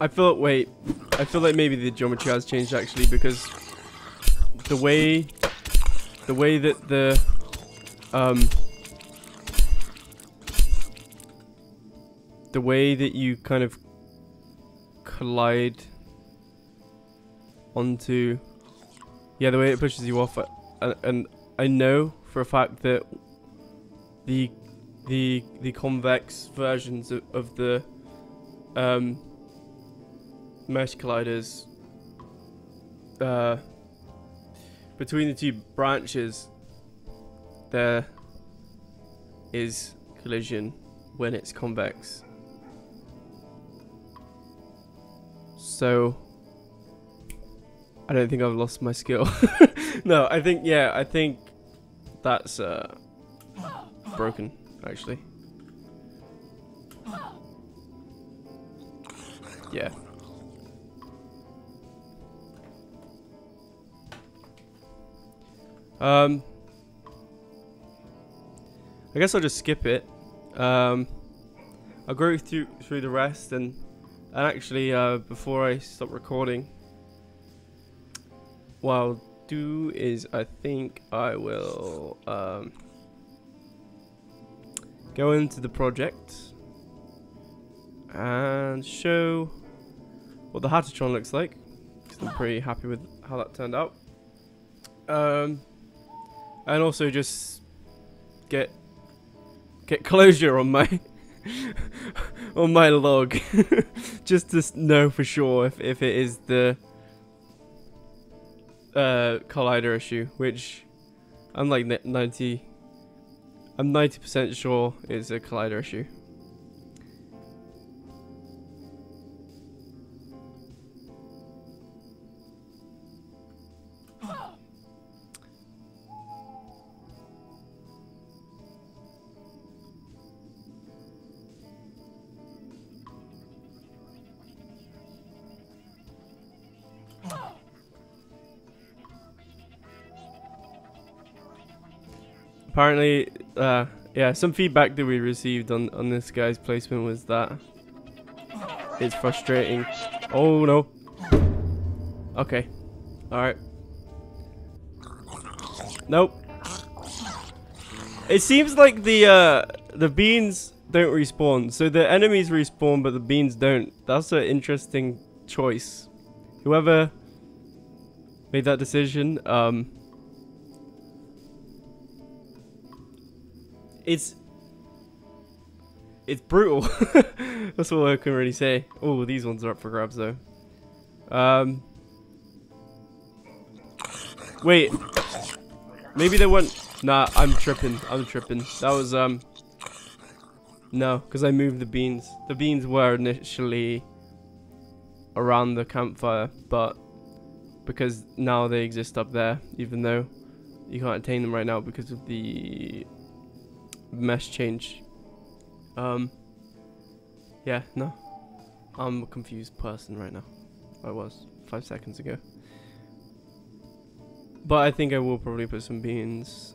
I feel wait, I feel like maybe the geometry has changed actually because the way the way that the um the way that you kind of collide onto yeah the way it pushes you off and, and I know for a fact that the the the convex versions of, of the um mesh colliders uh, between the two branches there is collision when it's convex. So I don't think I've lost my skill. No I think yeah I think that's uh, broken actually. Yeah Um, I guess I'll just skip it. Um, I'll go through through the rest and and actually uh, before I stop recording, what I'll do is I think I will um, go into the project and show what the Hattertron looks like I'm pretty happy with how that turned out. Um, and also just get get closure on my on my log. Just to know for sure if, if it is the uh, collider issue which I'm like 90 I'm 90% sure it's a collider issue apparently, uh, yeah, some feedback that we received on, on this guy's placement was that it's frustrating. Oh, no. Okay. Alright. Nope. It seems like the, uh, the beans don't respawn. So the enemies respawn, but the beans don't. That's an interesting choice. Whoever made that decision. Um, it's it's brutal. That's all I can really say. Oh, these ones are up for grabs though. Um, wait, maybe they weren't. Nah, I'm tripping. I'm tripping. That was um. No, because I moved the beans. The beans were initially around the campfire, but because now they exist up there, even though you can't attain them right now because of the mesh change. Um, yeah, no. I'm a confused person right now. I was five seconds ago. But I think I will probably put some beans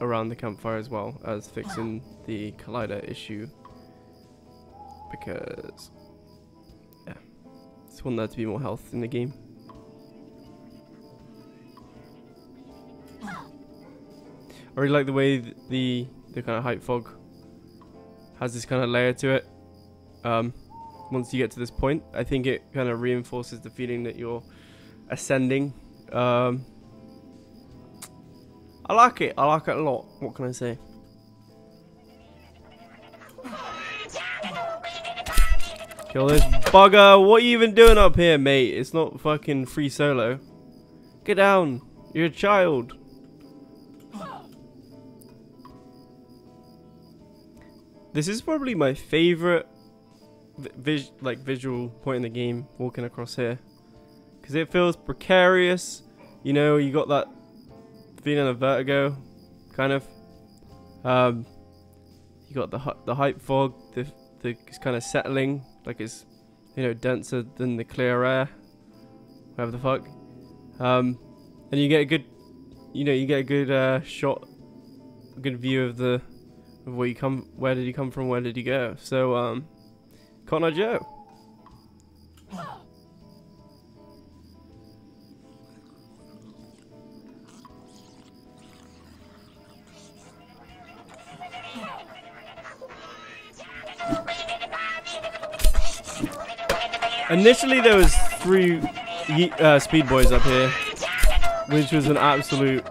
around the campfire as well as fixing the collider issue. Because, yeah, just want there to be more health in the game. I really like the way th- the the kind of height fog has this kind of layer to it. Um, once you get to this point, I think it kind of reinforces the feeling that you're ascending. Um, I like it. I like it a lot. What can I say? Kill this bugger. What are you even doing up here, mate? It's not fucking free solo. Get down. You're a child. This is probably my favorite vis like visual point in the game walking across here. Because it feels precarious you know you got that feeling of vertigo kind of. Um you got the the height fog the the it's kind of settling like it's you know denser than the clear air whatever the fuck. Um and you get a good you know you get a good uh shot a good view of the of where you come where did he come from where did he go so um Connor Joe. Initially, there was three uh, speed boys up here, which was an absolute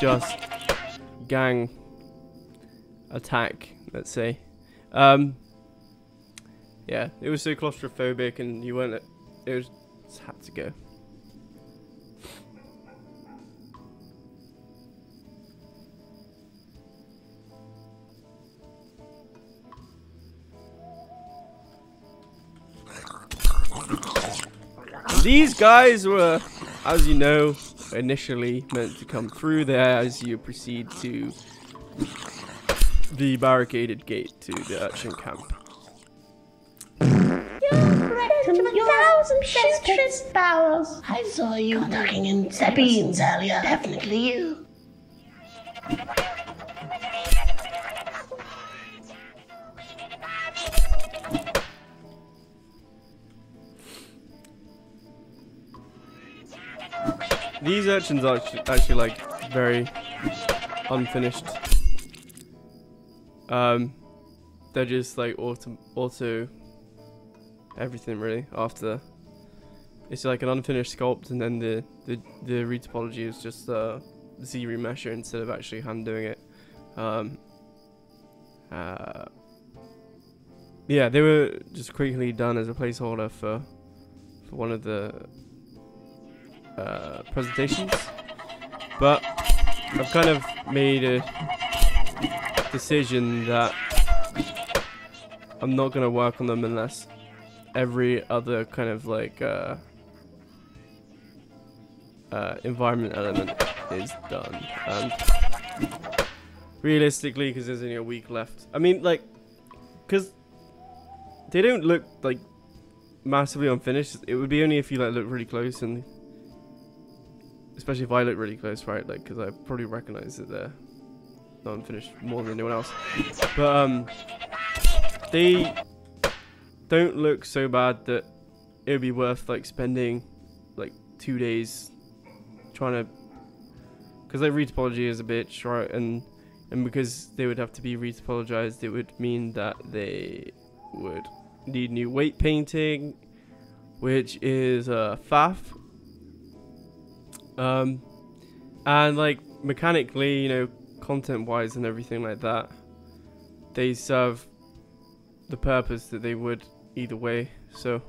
just gang attack. Let's say. Um, yeah, it was so claustrophobic, and you weren't. It was just had to go. These guys were, as you know, initially meant to come through there as you proceed to the barricaded gate to the urchin camp. I saw you tucking in beans earlier. Definitely you. These urchins are actu- actually like very unfinished. Um, they're just like auto, auto, everything really. After it's like an unfinished sculpt, and then the the the retopology is just uh, ZRemesher instead of actually hand doing it. Um, uh, yeah, they were just quickly done as a placeholder for for one of the uh, presentations, but I've kind of made a decision that I'm not gonna work on them unless every other kind of like uh, uh, environment element is done. And realistically, because there's only a week left. I mean, like, because they don't look like massively unfinished. It would be only if you like look really close and especially if I look really close, right? Like, because I probably recognize that they're not unfinished more than anyone else. But um, they don't look so bad that it would be worth like spending like two days trying to, because like retopology is a bitch, right? And and because they would have to be retopologized, it would mean that they would need new weight painting, which is a uh, faff Um, and like mechanically, you know, content-wise and everything like that, they serve the purpose that they would either way. So,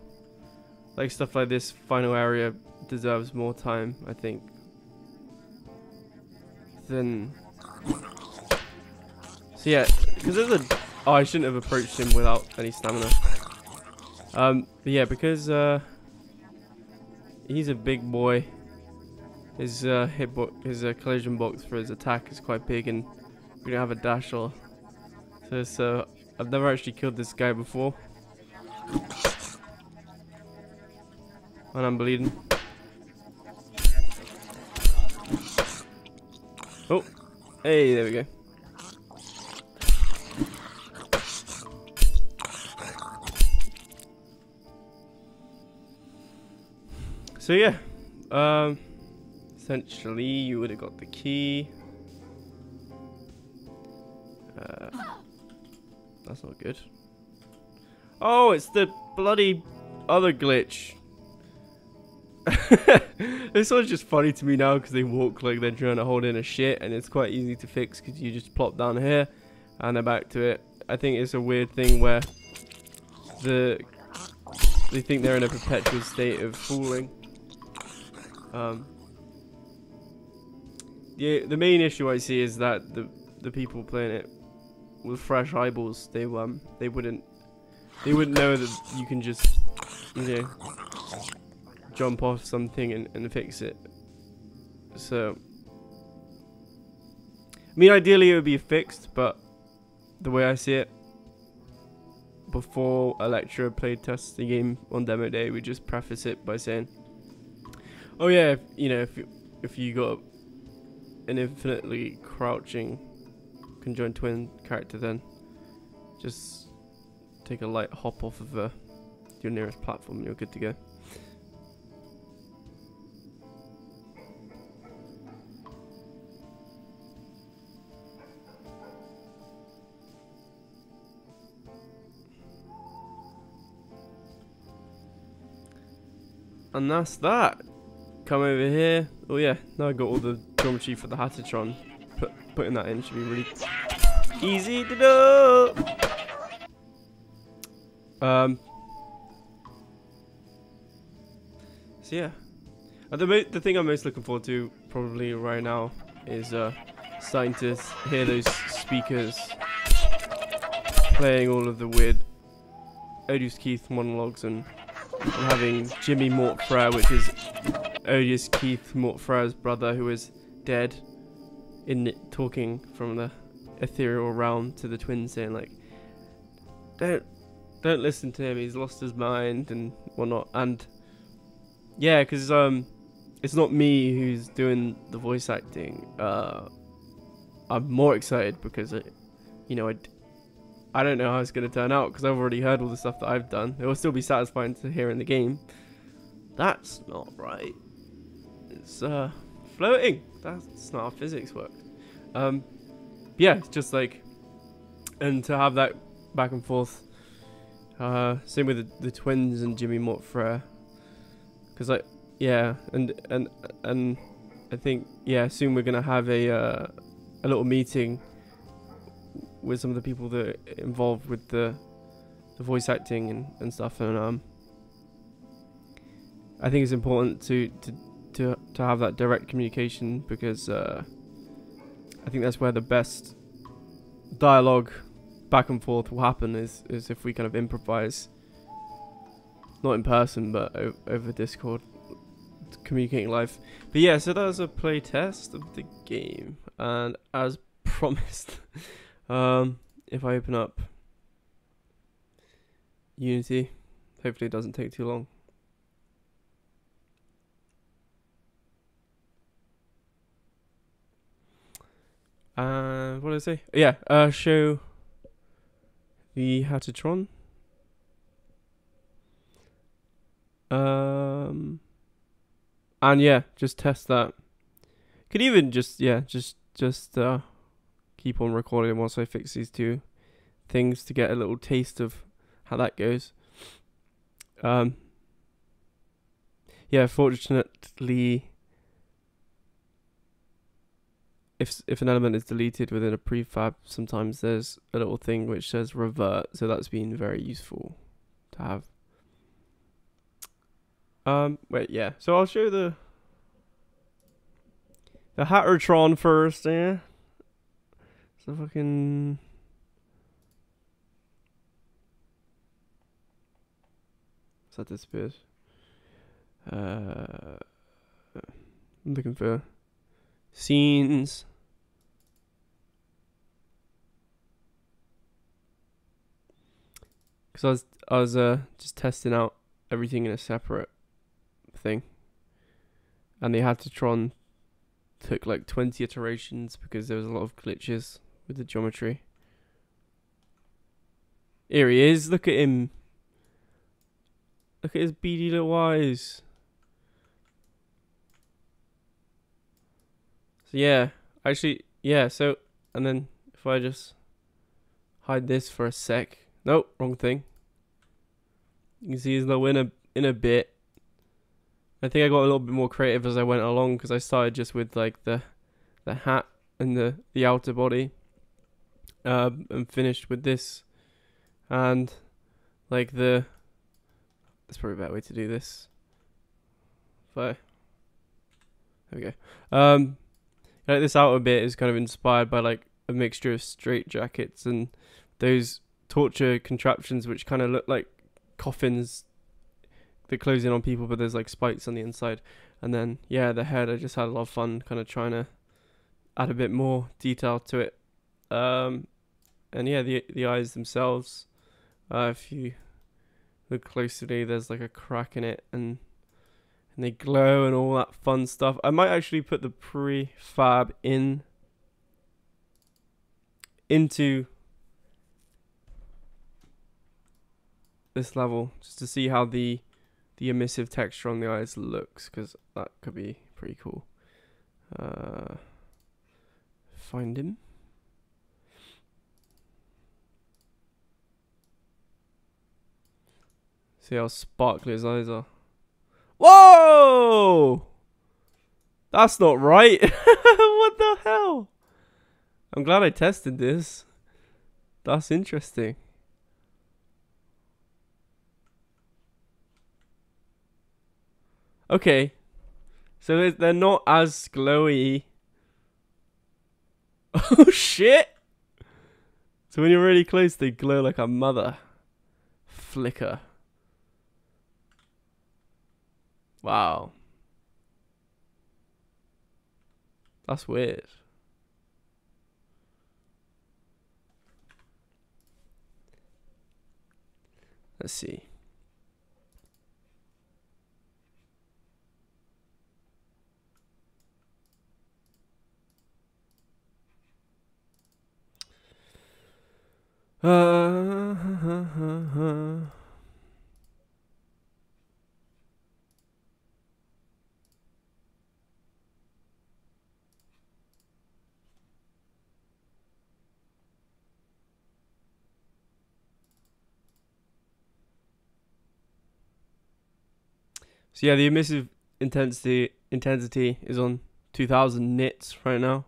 like stuff like this final area deserves more time, I think, than. So yeah, because there's a. Oh, I shouldn't have approached him without any stamina. Um, but yeah, because uh, he's a big boy. His uh, hit bo his uh, collision box for his attack is quite big, and we don't have a dash or so. So I've never actually killed this guy before, and I'm bleeding. Oh, hey, there we go. So yeah, um, essentially you would have got the key. Uh, that's not good. Oh, it's the bloody other glitch. this one's just funny to me now because they walk like they're trying to hold in a shit and it's quite easy to fix because you just plop down here and they're back to it. I think it's a weird thing where the they think they're in a perpetual state of fooling. Um, the the main issue I see is that the the people playing it with fresh eyeballs, they um they wouldn't they wouldn't know that you can just you know jump off something and, and fix it. So I mean ideally it would be fixed, but the way I see it before Electra played test the game on demo day, we just preface it by saying Oh yeah, if, you know if you, if you got an infinitely crouching conjoined twin character, then just take a light hop off of uh, your nearest platform and you're good to go. And that's that come over here. Oh yeah, now I got all the geometry for the Hattertron. Put, putting that in should be really easy to do. Um. So yeah, uh, the the thing I'm most looking forward to probably right now is uh, starting to hear those speakers playing all of the weird Odious Keith monologues and, having Jimmy Mortfrere, which is Odious Keith Mortfrere's brother, who is dead, in talking from the ethereal realm to the twins, saying like, "Don't, don't listen to him. He's lost his mind and whatnot." And yeah, because um, it's not me who's doing the voice acting. Uh, I'm more excited because it, you know, I, I don't know how it's gonna turn out because I've already heard all the stuff that I've done. It will still be satisfying to hear in the game. That's not right. It's uh, floating. That's not how physics work. Um, yeah, it's just like, and to have that back and forth. Uh, same with the, the twins and Jimmy Mortfrere. Because like, yeah, and and and I think yeah, soon we're gonna have a uh, a little meeting with some of the people that are involved with the the voice acting and, and stuff and um I think it's important to to to to have that direct communication because uh, I think that's where the best dialogue back and forth will happen is is if we kind of improvise not in person but over discord communicating live. But yeah so that was a play test of the game. And as promised um if i open up unity hopefully it doesn't take too long Uh, what did I say? Yeah, uh, show the Hattertron. Um, and yeah, just test that. Could even just yeah, just just uh, keep on recording once I fix these two things to get a little taste of how that goes. Um, yeah, fortunately, if if an element is deleted within a prefab, sometimes there's a little thing which says revert. So that's been very useful to have. Um, wait, yeah. So I'll show the the Hattertron first, yeah. So fucking. So that disappears. Uh, I'm looking for scenes. Because I was I was uh just testing out everything in a separate thing, and the Hattertron took like 20 iterations because there was a lot of glitches with the geometry. Here he is. Look at him. Look at his beady little eyes. So yeah, actually, yeah. So and then if I just hide this for a sec. Nope, wrong thing. You can see he's his little in a bit. I think I got a little bit more creative as I went along because I started just with like the the hat and the the outer body, um, and finished with this, and like the. That's probably a better way to do this. But there we go. Um, like this outer bit is kind of inspired by like a mixture of straight jackets and those torture contraptions which kind of look like coffins that close in on people but there's like spikes on the inside. And then yeah the head i just had a lot of fun kind of trying to add a bit more detail to it. Um and yeah the the eyes themselves uh if you look closely there's like a crack in it and and they glow and all that fun stuff. I might actually put the prefab in into this level just to see how the the emissive texture on the eyes looks because that could be pretty cool. Uh, find him. See how sparkly his eyes are. Whoa! That's not right. what the hell? I'm glad I tested this. That's interesting. Okay. So they're not as glowy. Oh shit! So when you're really close, they glow like a mother. Flicker. Wow. That's weird. Let's see. So yeah, the emissive intensity intensity is on 2000 nits right now.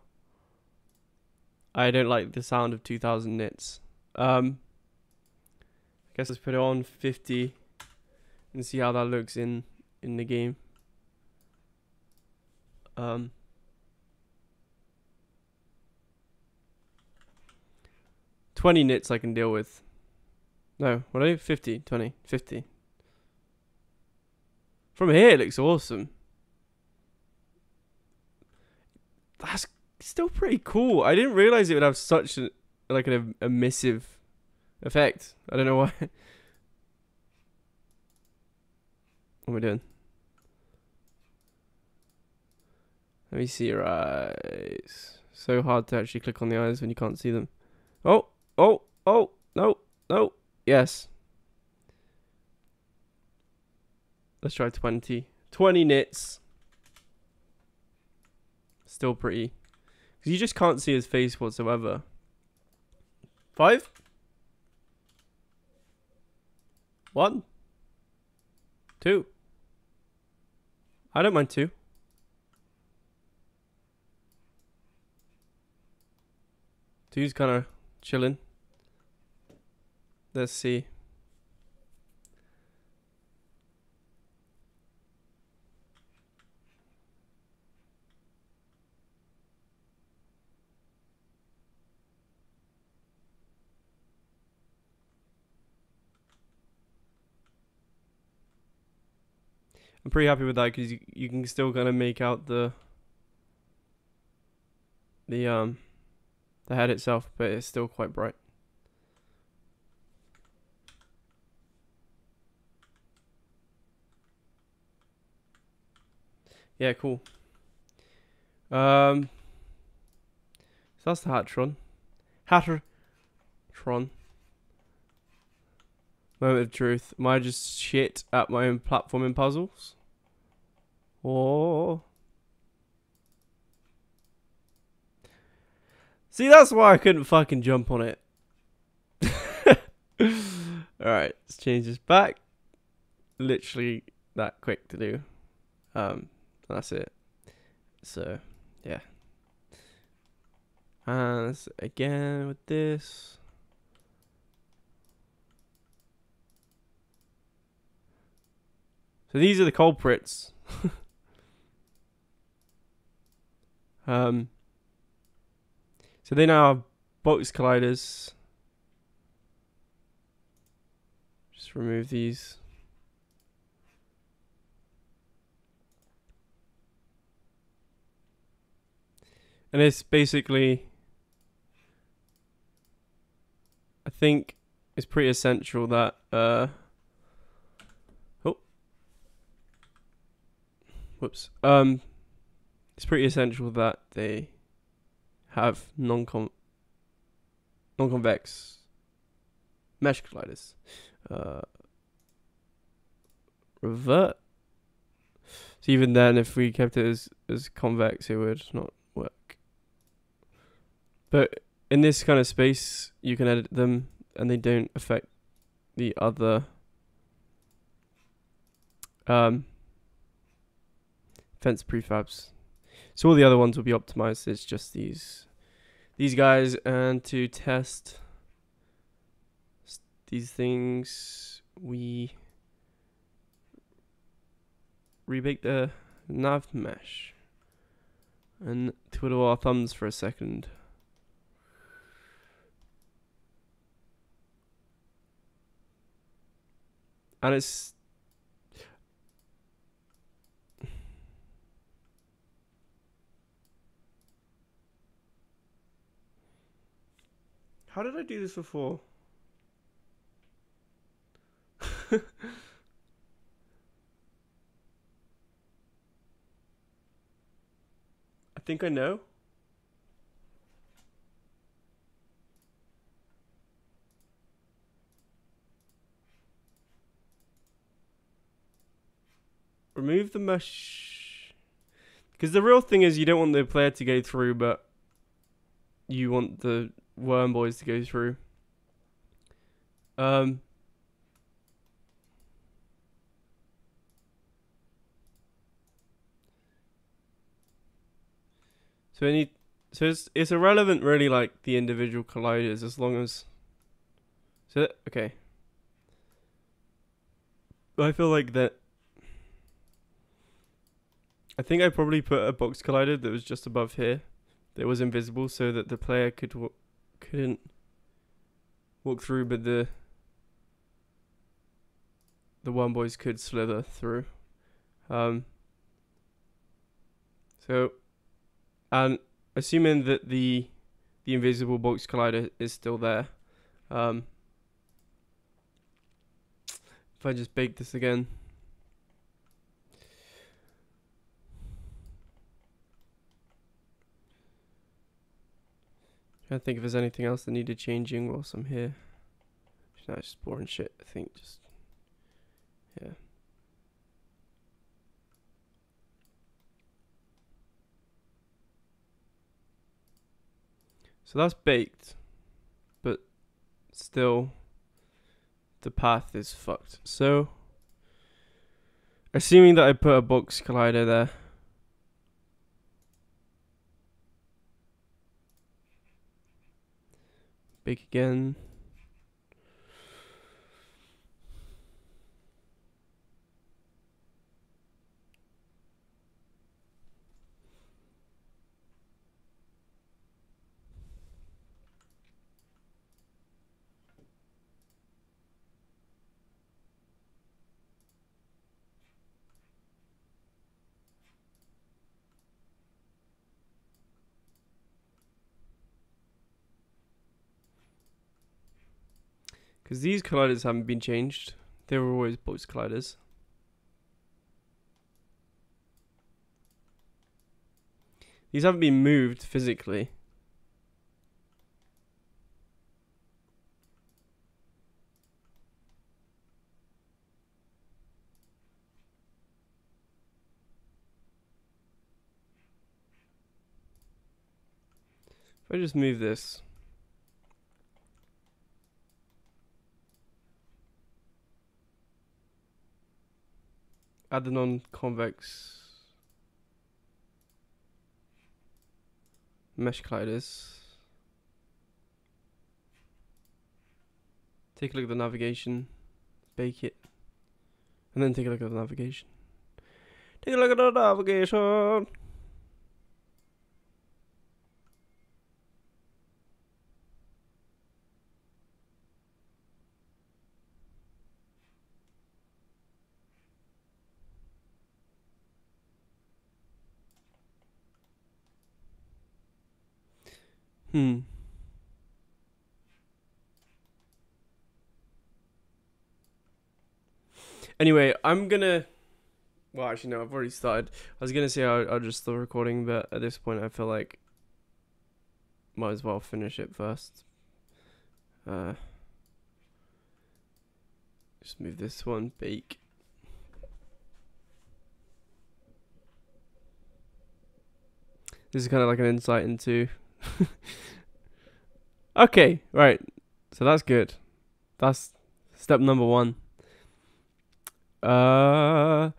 I don't like the sound of 2000 nits. Um, I guess let's put it on 50 and see how that looks in in the game. Um, Twenty nits I can deal with. No, what are you? 50, 20, 50. From here it looks awesome. That's still pretty cool. I didn't realize it would have such a, like an emissive effect. I don't know why. what am I doing? Let me see your eyes. So hard to actually click on the eyes when you can't see them. Oh, oh, oh, no, no, yes. Let's try 20. 20 nits. Still pretty. Because you just can't see his face whatsoever. Five? One? Two? I don't mind two. Two's kind of chilling. Let's see. I'm pretty happy with that because you, you can still kind of make out the the um the head itself, but it's still quite bright. Yeah, cool. Um, so that's the Hatron. Hattertron. Moment of truth. Am I just shit at my own platforming puzzles? Or See, that's why I couldn't fucking jump on it. Alright, let's change this back. Literally that quick to do. Um, that's it. So, yeah. And again with this. So these are the culprits. um, so they now have box colliders. Just remove these. And it's basically, I think it's pretty essential that, uh, whoops, um, it's pretty essential that they have non-con non-convex mesh colliders. Uh, revert. So even then, if we kept it as as convex, it would not work. But in this kind of space, you can edit them, and they don't affect the other um, fence prefabs. So all the other ones will be optimized. It's just these these guys, and to test these things, we rebake the nav mesh and twiddle our thumbs for a second. And it's How did I do this before? I think I know. Remove the mesh. Because the real thing is you don't want the player to go through, but you want the worm boys to go through. Um, so any so it's it's irrelevant really like the individual colliders as long as so okay. I feel like that I think I probably put a box collider that was just above here that was invisible so that the player could couldn't walk through, but the the one boys could slither through. Um, so, and assuming that the the invisible box collider is still there, um, if I just bake this again. Trying to think if there's anything else that needed changing whilst I'm here. No, just boring shit, I think. Just, yeah. So that's baked, but still the path is fucked. So, assuming that I put a box collider there, Bake again. Because these colliders haven't been changed. They were always box colliders. These haven't been moved physically. If I just move this. Add the non-convex mesh colliders. Take a look at the navigation, bake it, and then take a look at the navigation. Take a look at the navigation. Hmm. Anyway, I'm gonna. Well, actually, no, I've already started. I was gonna say I'll, I'll just start recording, but at this point, I feel like might as well finish it first. Uh, just move this one, bake. This is kind of like an insight into okay, right. So that's good. That's step number one. Uh.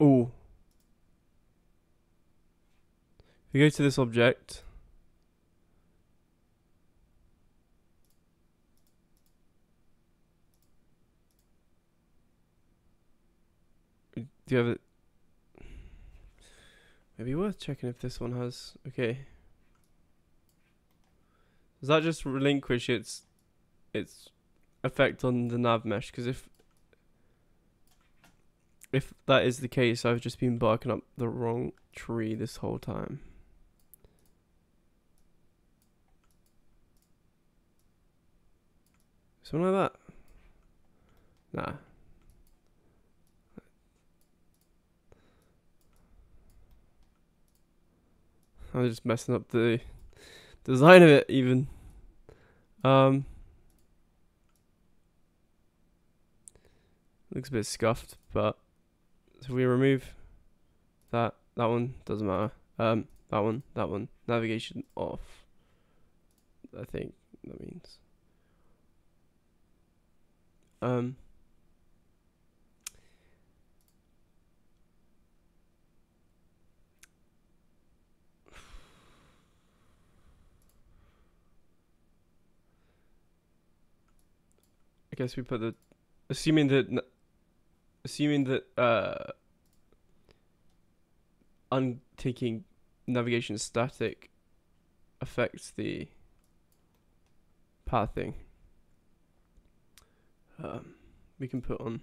Oh. You go to this object. Do you have it? Maybe worth checking if this one has. Okay. Does that just relinquish its its effect on the nav mesh? Because if if that is the case, I've just been barking up the wrong tree this whole time. Something like that. Nah. I'm just messing up the design of it even. Um looks a bit scuffed, but so we remove that that one doesn't matter. Um that one, that one. Navigation off. I think that means. Um I guess we put the assuming that assuming that uh untaking navigation static affects the pathing. Um, we can put on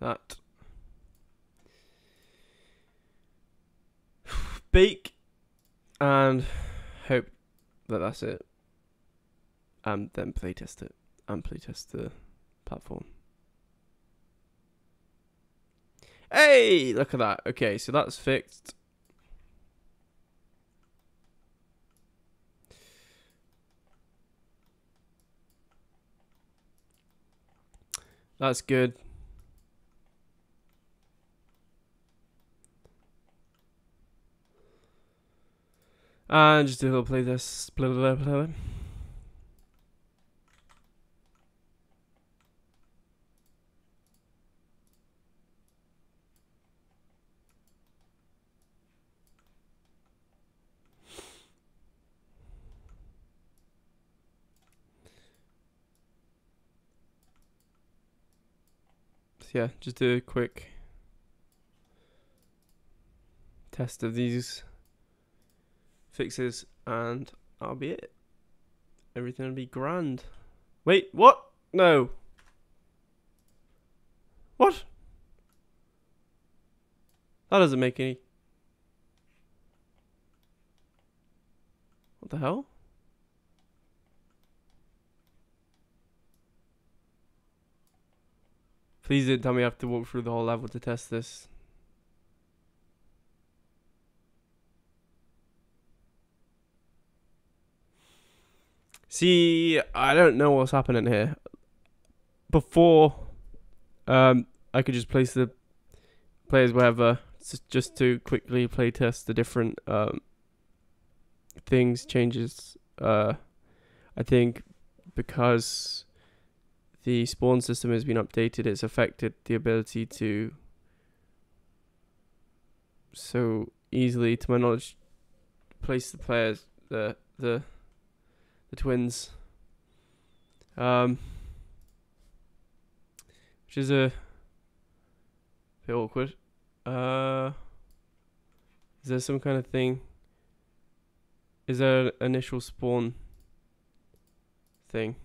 that bake and hope that that's it. And then playtest it and playtest the platform. Hey, look at that. Okay, so that's fixed. That's good. And just do a little play this. Blah, blah, blah, yeah, just do a quick test of these fixes and that'll be it. Everything will be grand. Wait, what? No. What? That doesn't make any. What the hell? Please don't tell me I have to walk through the whole level to test this. See, I don't know what's happening here. Before, um, I could just place the players wherever, just to quickly play test the different um things, changes. Uh, I think because the spawn system has been updated, it's affected the ability to so easily, to my knowledge, place the players the the the twins. Um, which is a bit awkward. Uh, is there some kind of thing? Is there an initial spawn thing?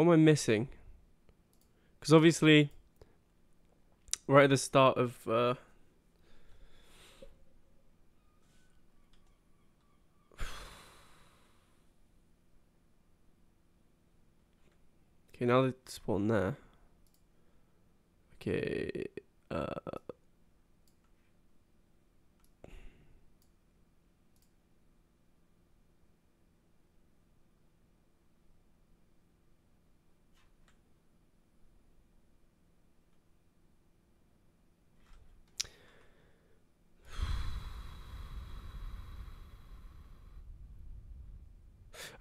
What am I missing? Because obviously, right at the start of uh, okay, now they spawn there. Okay, uh,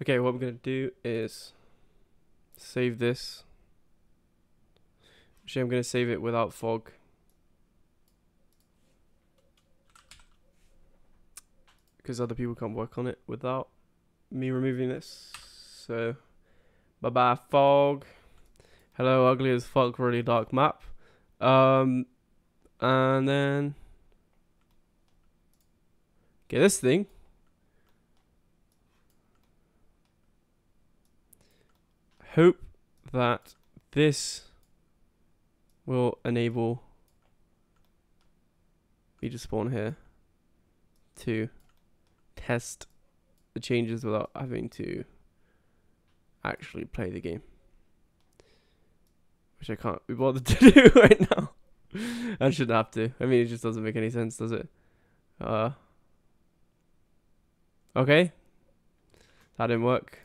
Okay, what we're gonna do is save this. Actually, I'm gonna save it without fog. Because other people can't work on it without me removing this. So, bye bye fog. Hello, ugly as fuck, really dark map. Um, and then get this thing. Hope that this will enable me to spawn here to test the changes without having to actually play the game. Which I can't be bothered to do right now. I shouldn't have to. I mean, it just doesn't make any sense, does it? Uh. Okay. That didn't work.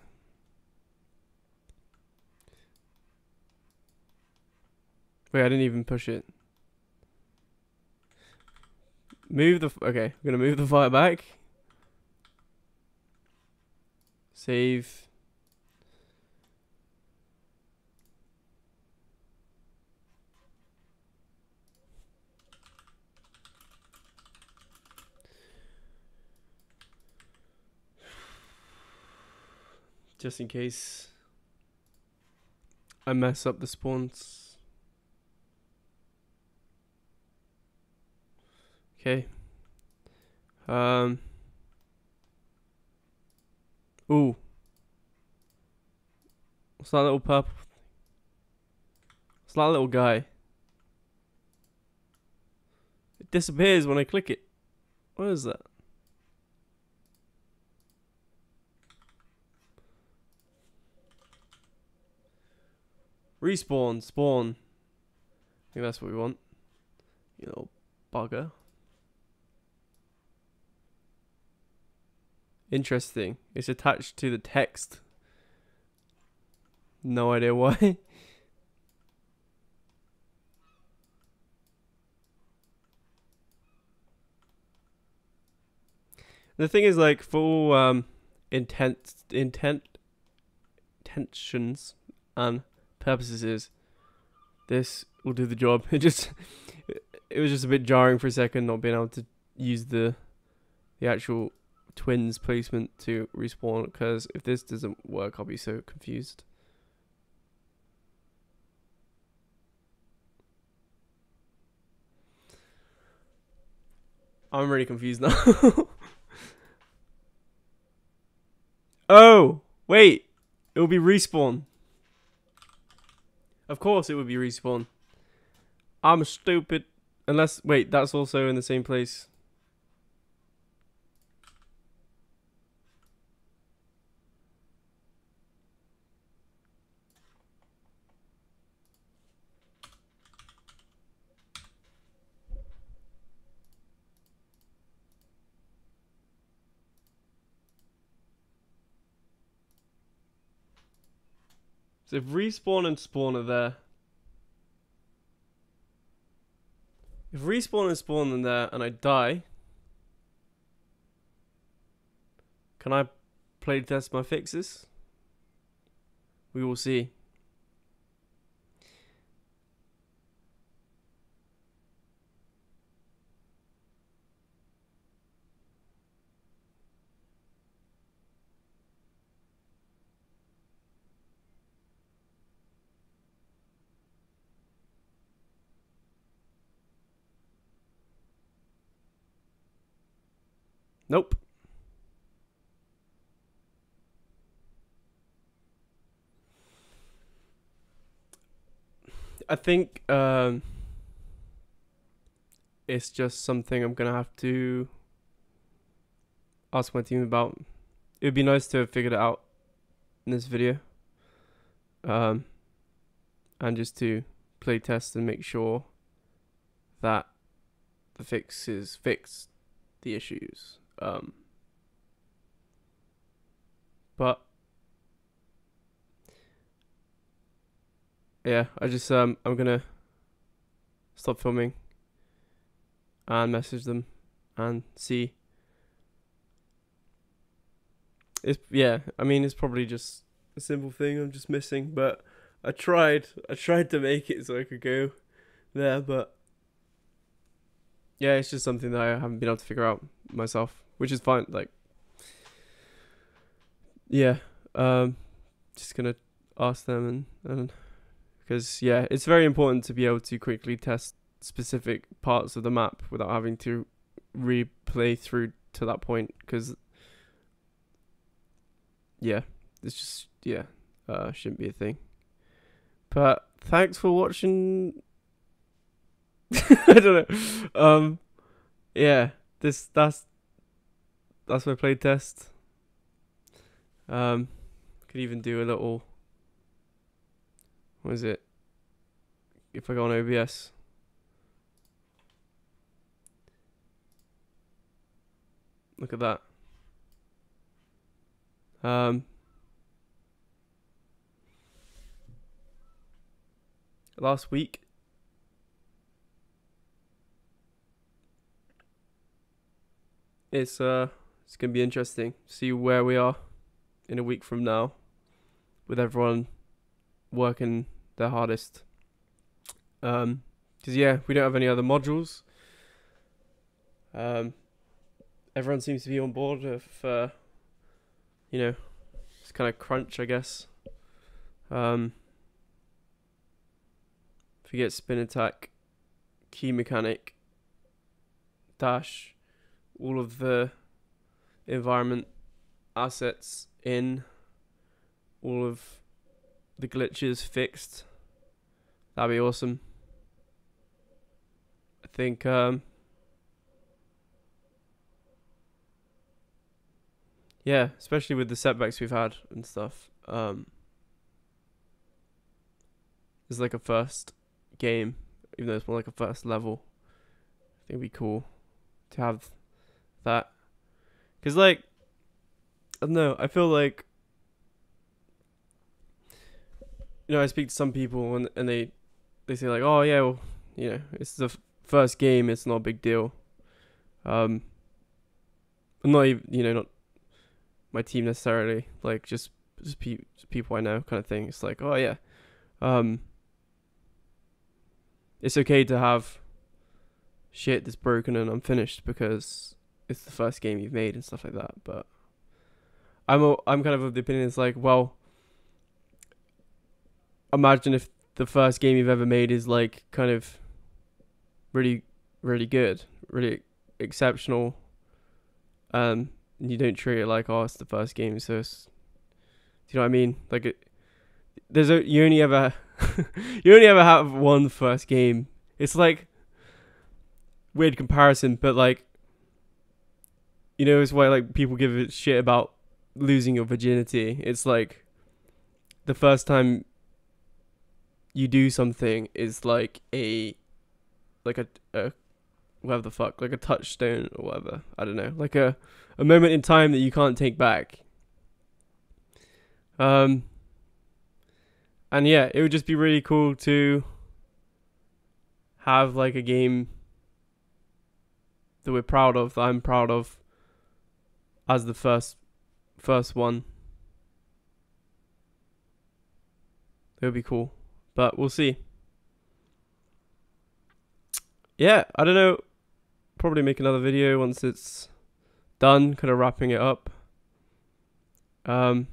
Wait, I didn't even push it. Move the. Okay, I'm gonna move the fire back. Save. Just in case I mess up the spawns. Okay. Um. Ooh. What's that little purple? What's that little guy? It disappears when I click it. What is that? Respawn, spawn. I think that's what we want. You little bugger. Interesting. It's attached to the text. No idea why. the thing is, like, for all um, intent, intent, intentions and purposes, is this will do the job. It just, it was just a bit jarring for a second not being able to use the the actual twins placement to respawn because if this doesn't work I'll be so confused. I'm really confused now. oh, wait. It will be respawn. Of course it would be respawn. I'm stupid. Unless, wait, that's also in the same place. So if respawn and spawn are there. If respawn and spawn are there and I die. Can I play test my fixes? We will see. Nope. I think um, it's just something I'm gonna have to ask my team about. It would be nice to have figured it out in this video, um, and just to play test and make sure that the fix the issues. Um, but yeah, I just um I'm gonna stop filming and message them and see. It's yeah, I mean it's probably just a simple thing I'm just missing, but I tried I tried to make it so I could go there, but yeah, it's just something that I haven't been able to figure out myself which is fine. Like, yeah, um, just gonna ask them and and because yeah, it's very important to be able to quickly test specific parts of the map without having to replay through to that point because yeah it's just yeah uh shouldn't be a thing but thanks for watching i don't know um yeah this that's that's my playtest. Um, could even do a little. What is it? If I go on OBS. Look at that. Um, last week it's uh it's going to be interesting. See where we are in a week from now with everyone working their hardest. Um, because yeah, we don't have any other modules. Um, everyone seems to be on board of, uh, you know, it's kind of crunch, I guess. Um, forget spin attack, key mechanic, dash, all of the environment assets in, all of the glitches fixed. That'd be awesome. I think um yeah, especially with the setbacks we've had and stuff. Um it's like a first game, even though it's more like a first level. I think it'd be cool to have that Cause like, I don't know. I feel like, you know, I speak to some people and and they they say like, oh yeah, well, you know, it's the first game. It's not a big deal. Um, I'm not even, you know, not my team necessarily. Like just just, pe- just people I know, kind of thing. It's like, oh yeah, um, it's okay to have shit that's broken and unfinished because it's the first game you've made and stuff like that. But I'm a, I'm kind of of the opinion it's like, well, imagine if the first game you've ever made is like kind of really really good, really exceptional. Um, and you don't treat it like oh it's the first game, so it's, do you know what I mean? Like it, there's a you only ever you only ever have one first game. It's like weird comparison, but like you know, it's why like people give a shit about losing your virginity. It's like the first time you do something is like a like a, a whatever the fuck, like a touchstone or whatever. I don't know, like a a moment in time that you can't take back. Um, and yeah, it would just be really cool to have like a game that we're proud of, that I'm proud of, as the first first one. It would be cool, but we'll see. Yeah, I don't know. Probably make another video once it's done, kind of wrapping it up. Um.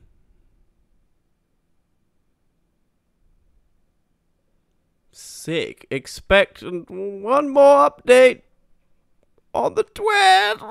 Sick. Expect one more update on the Twitter.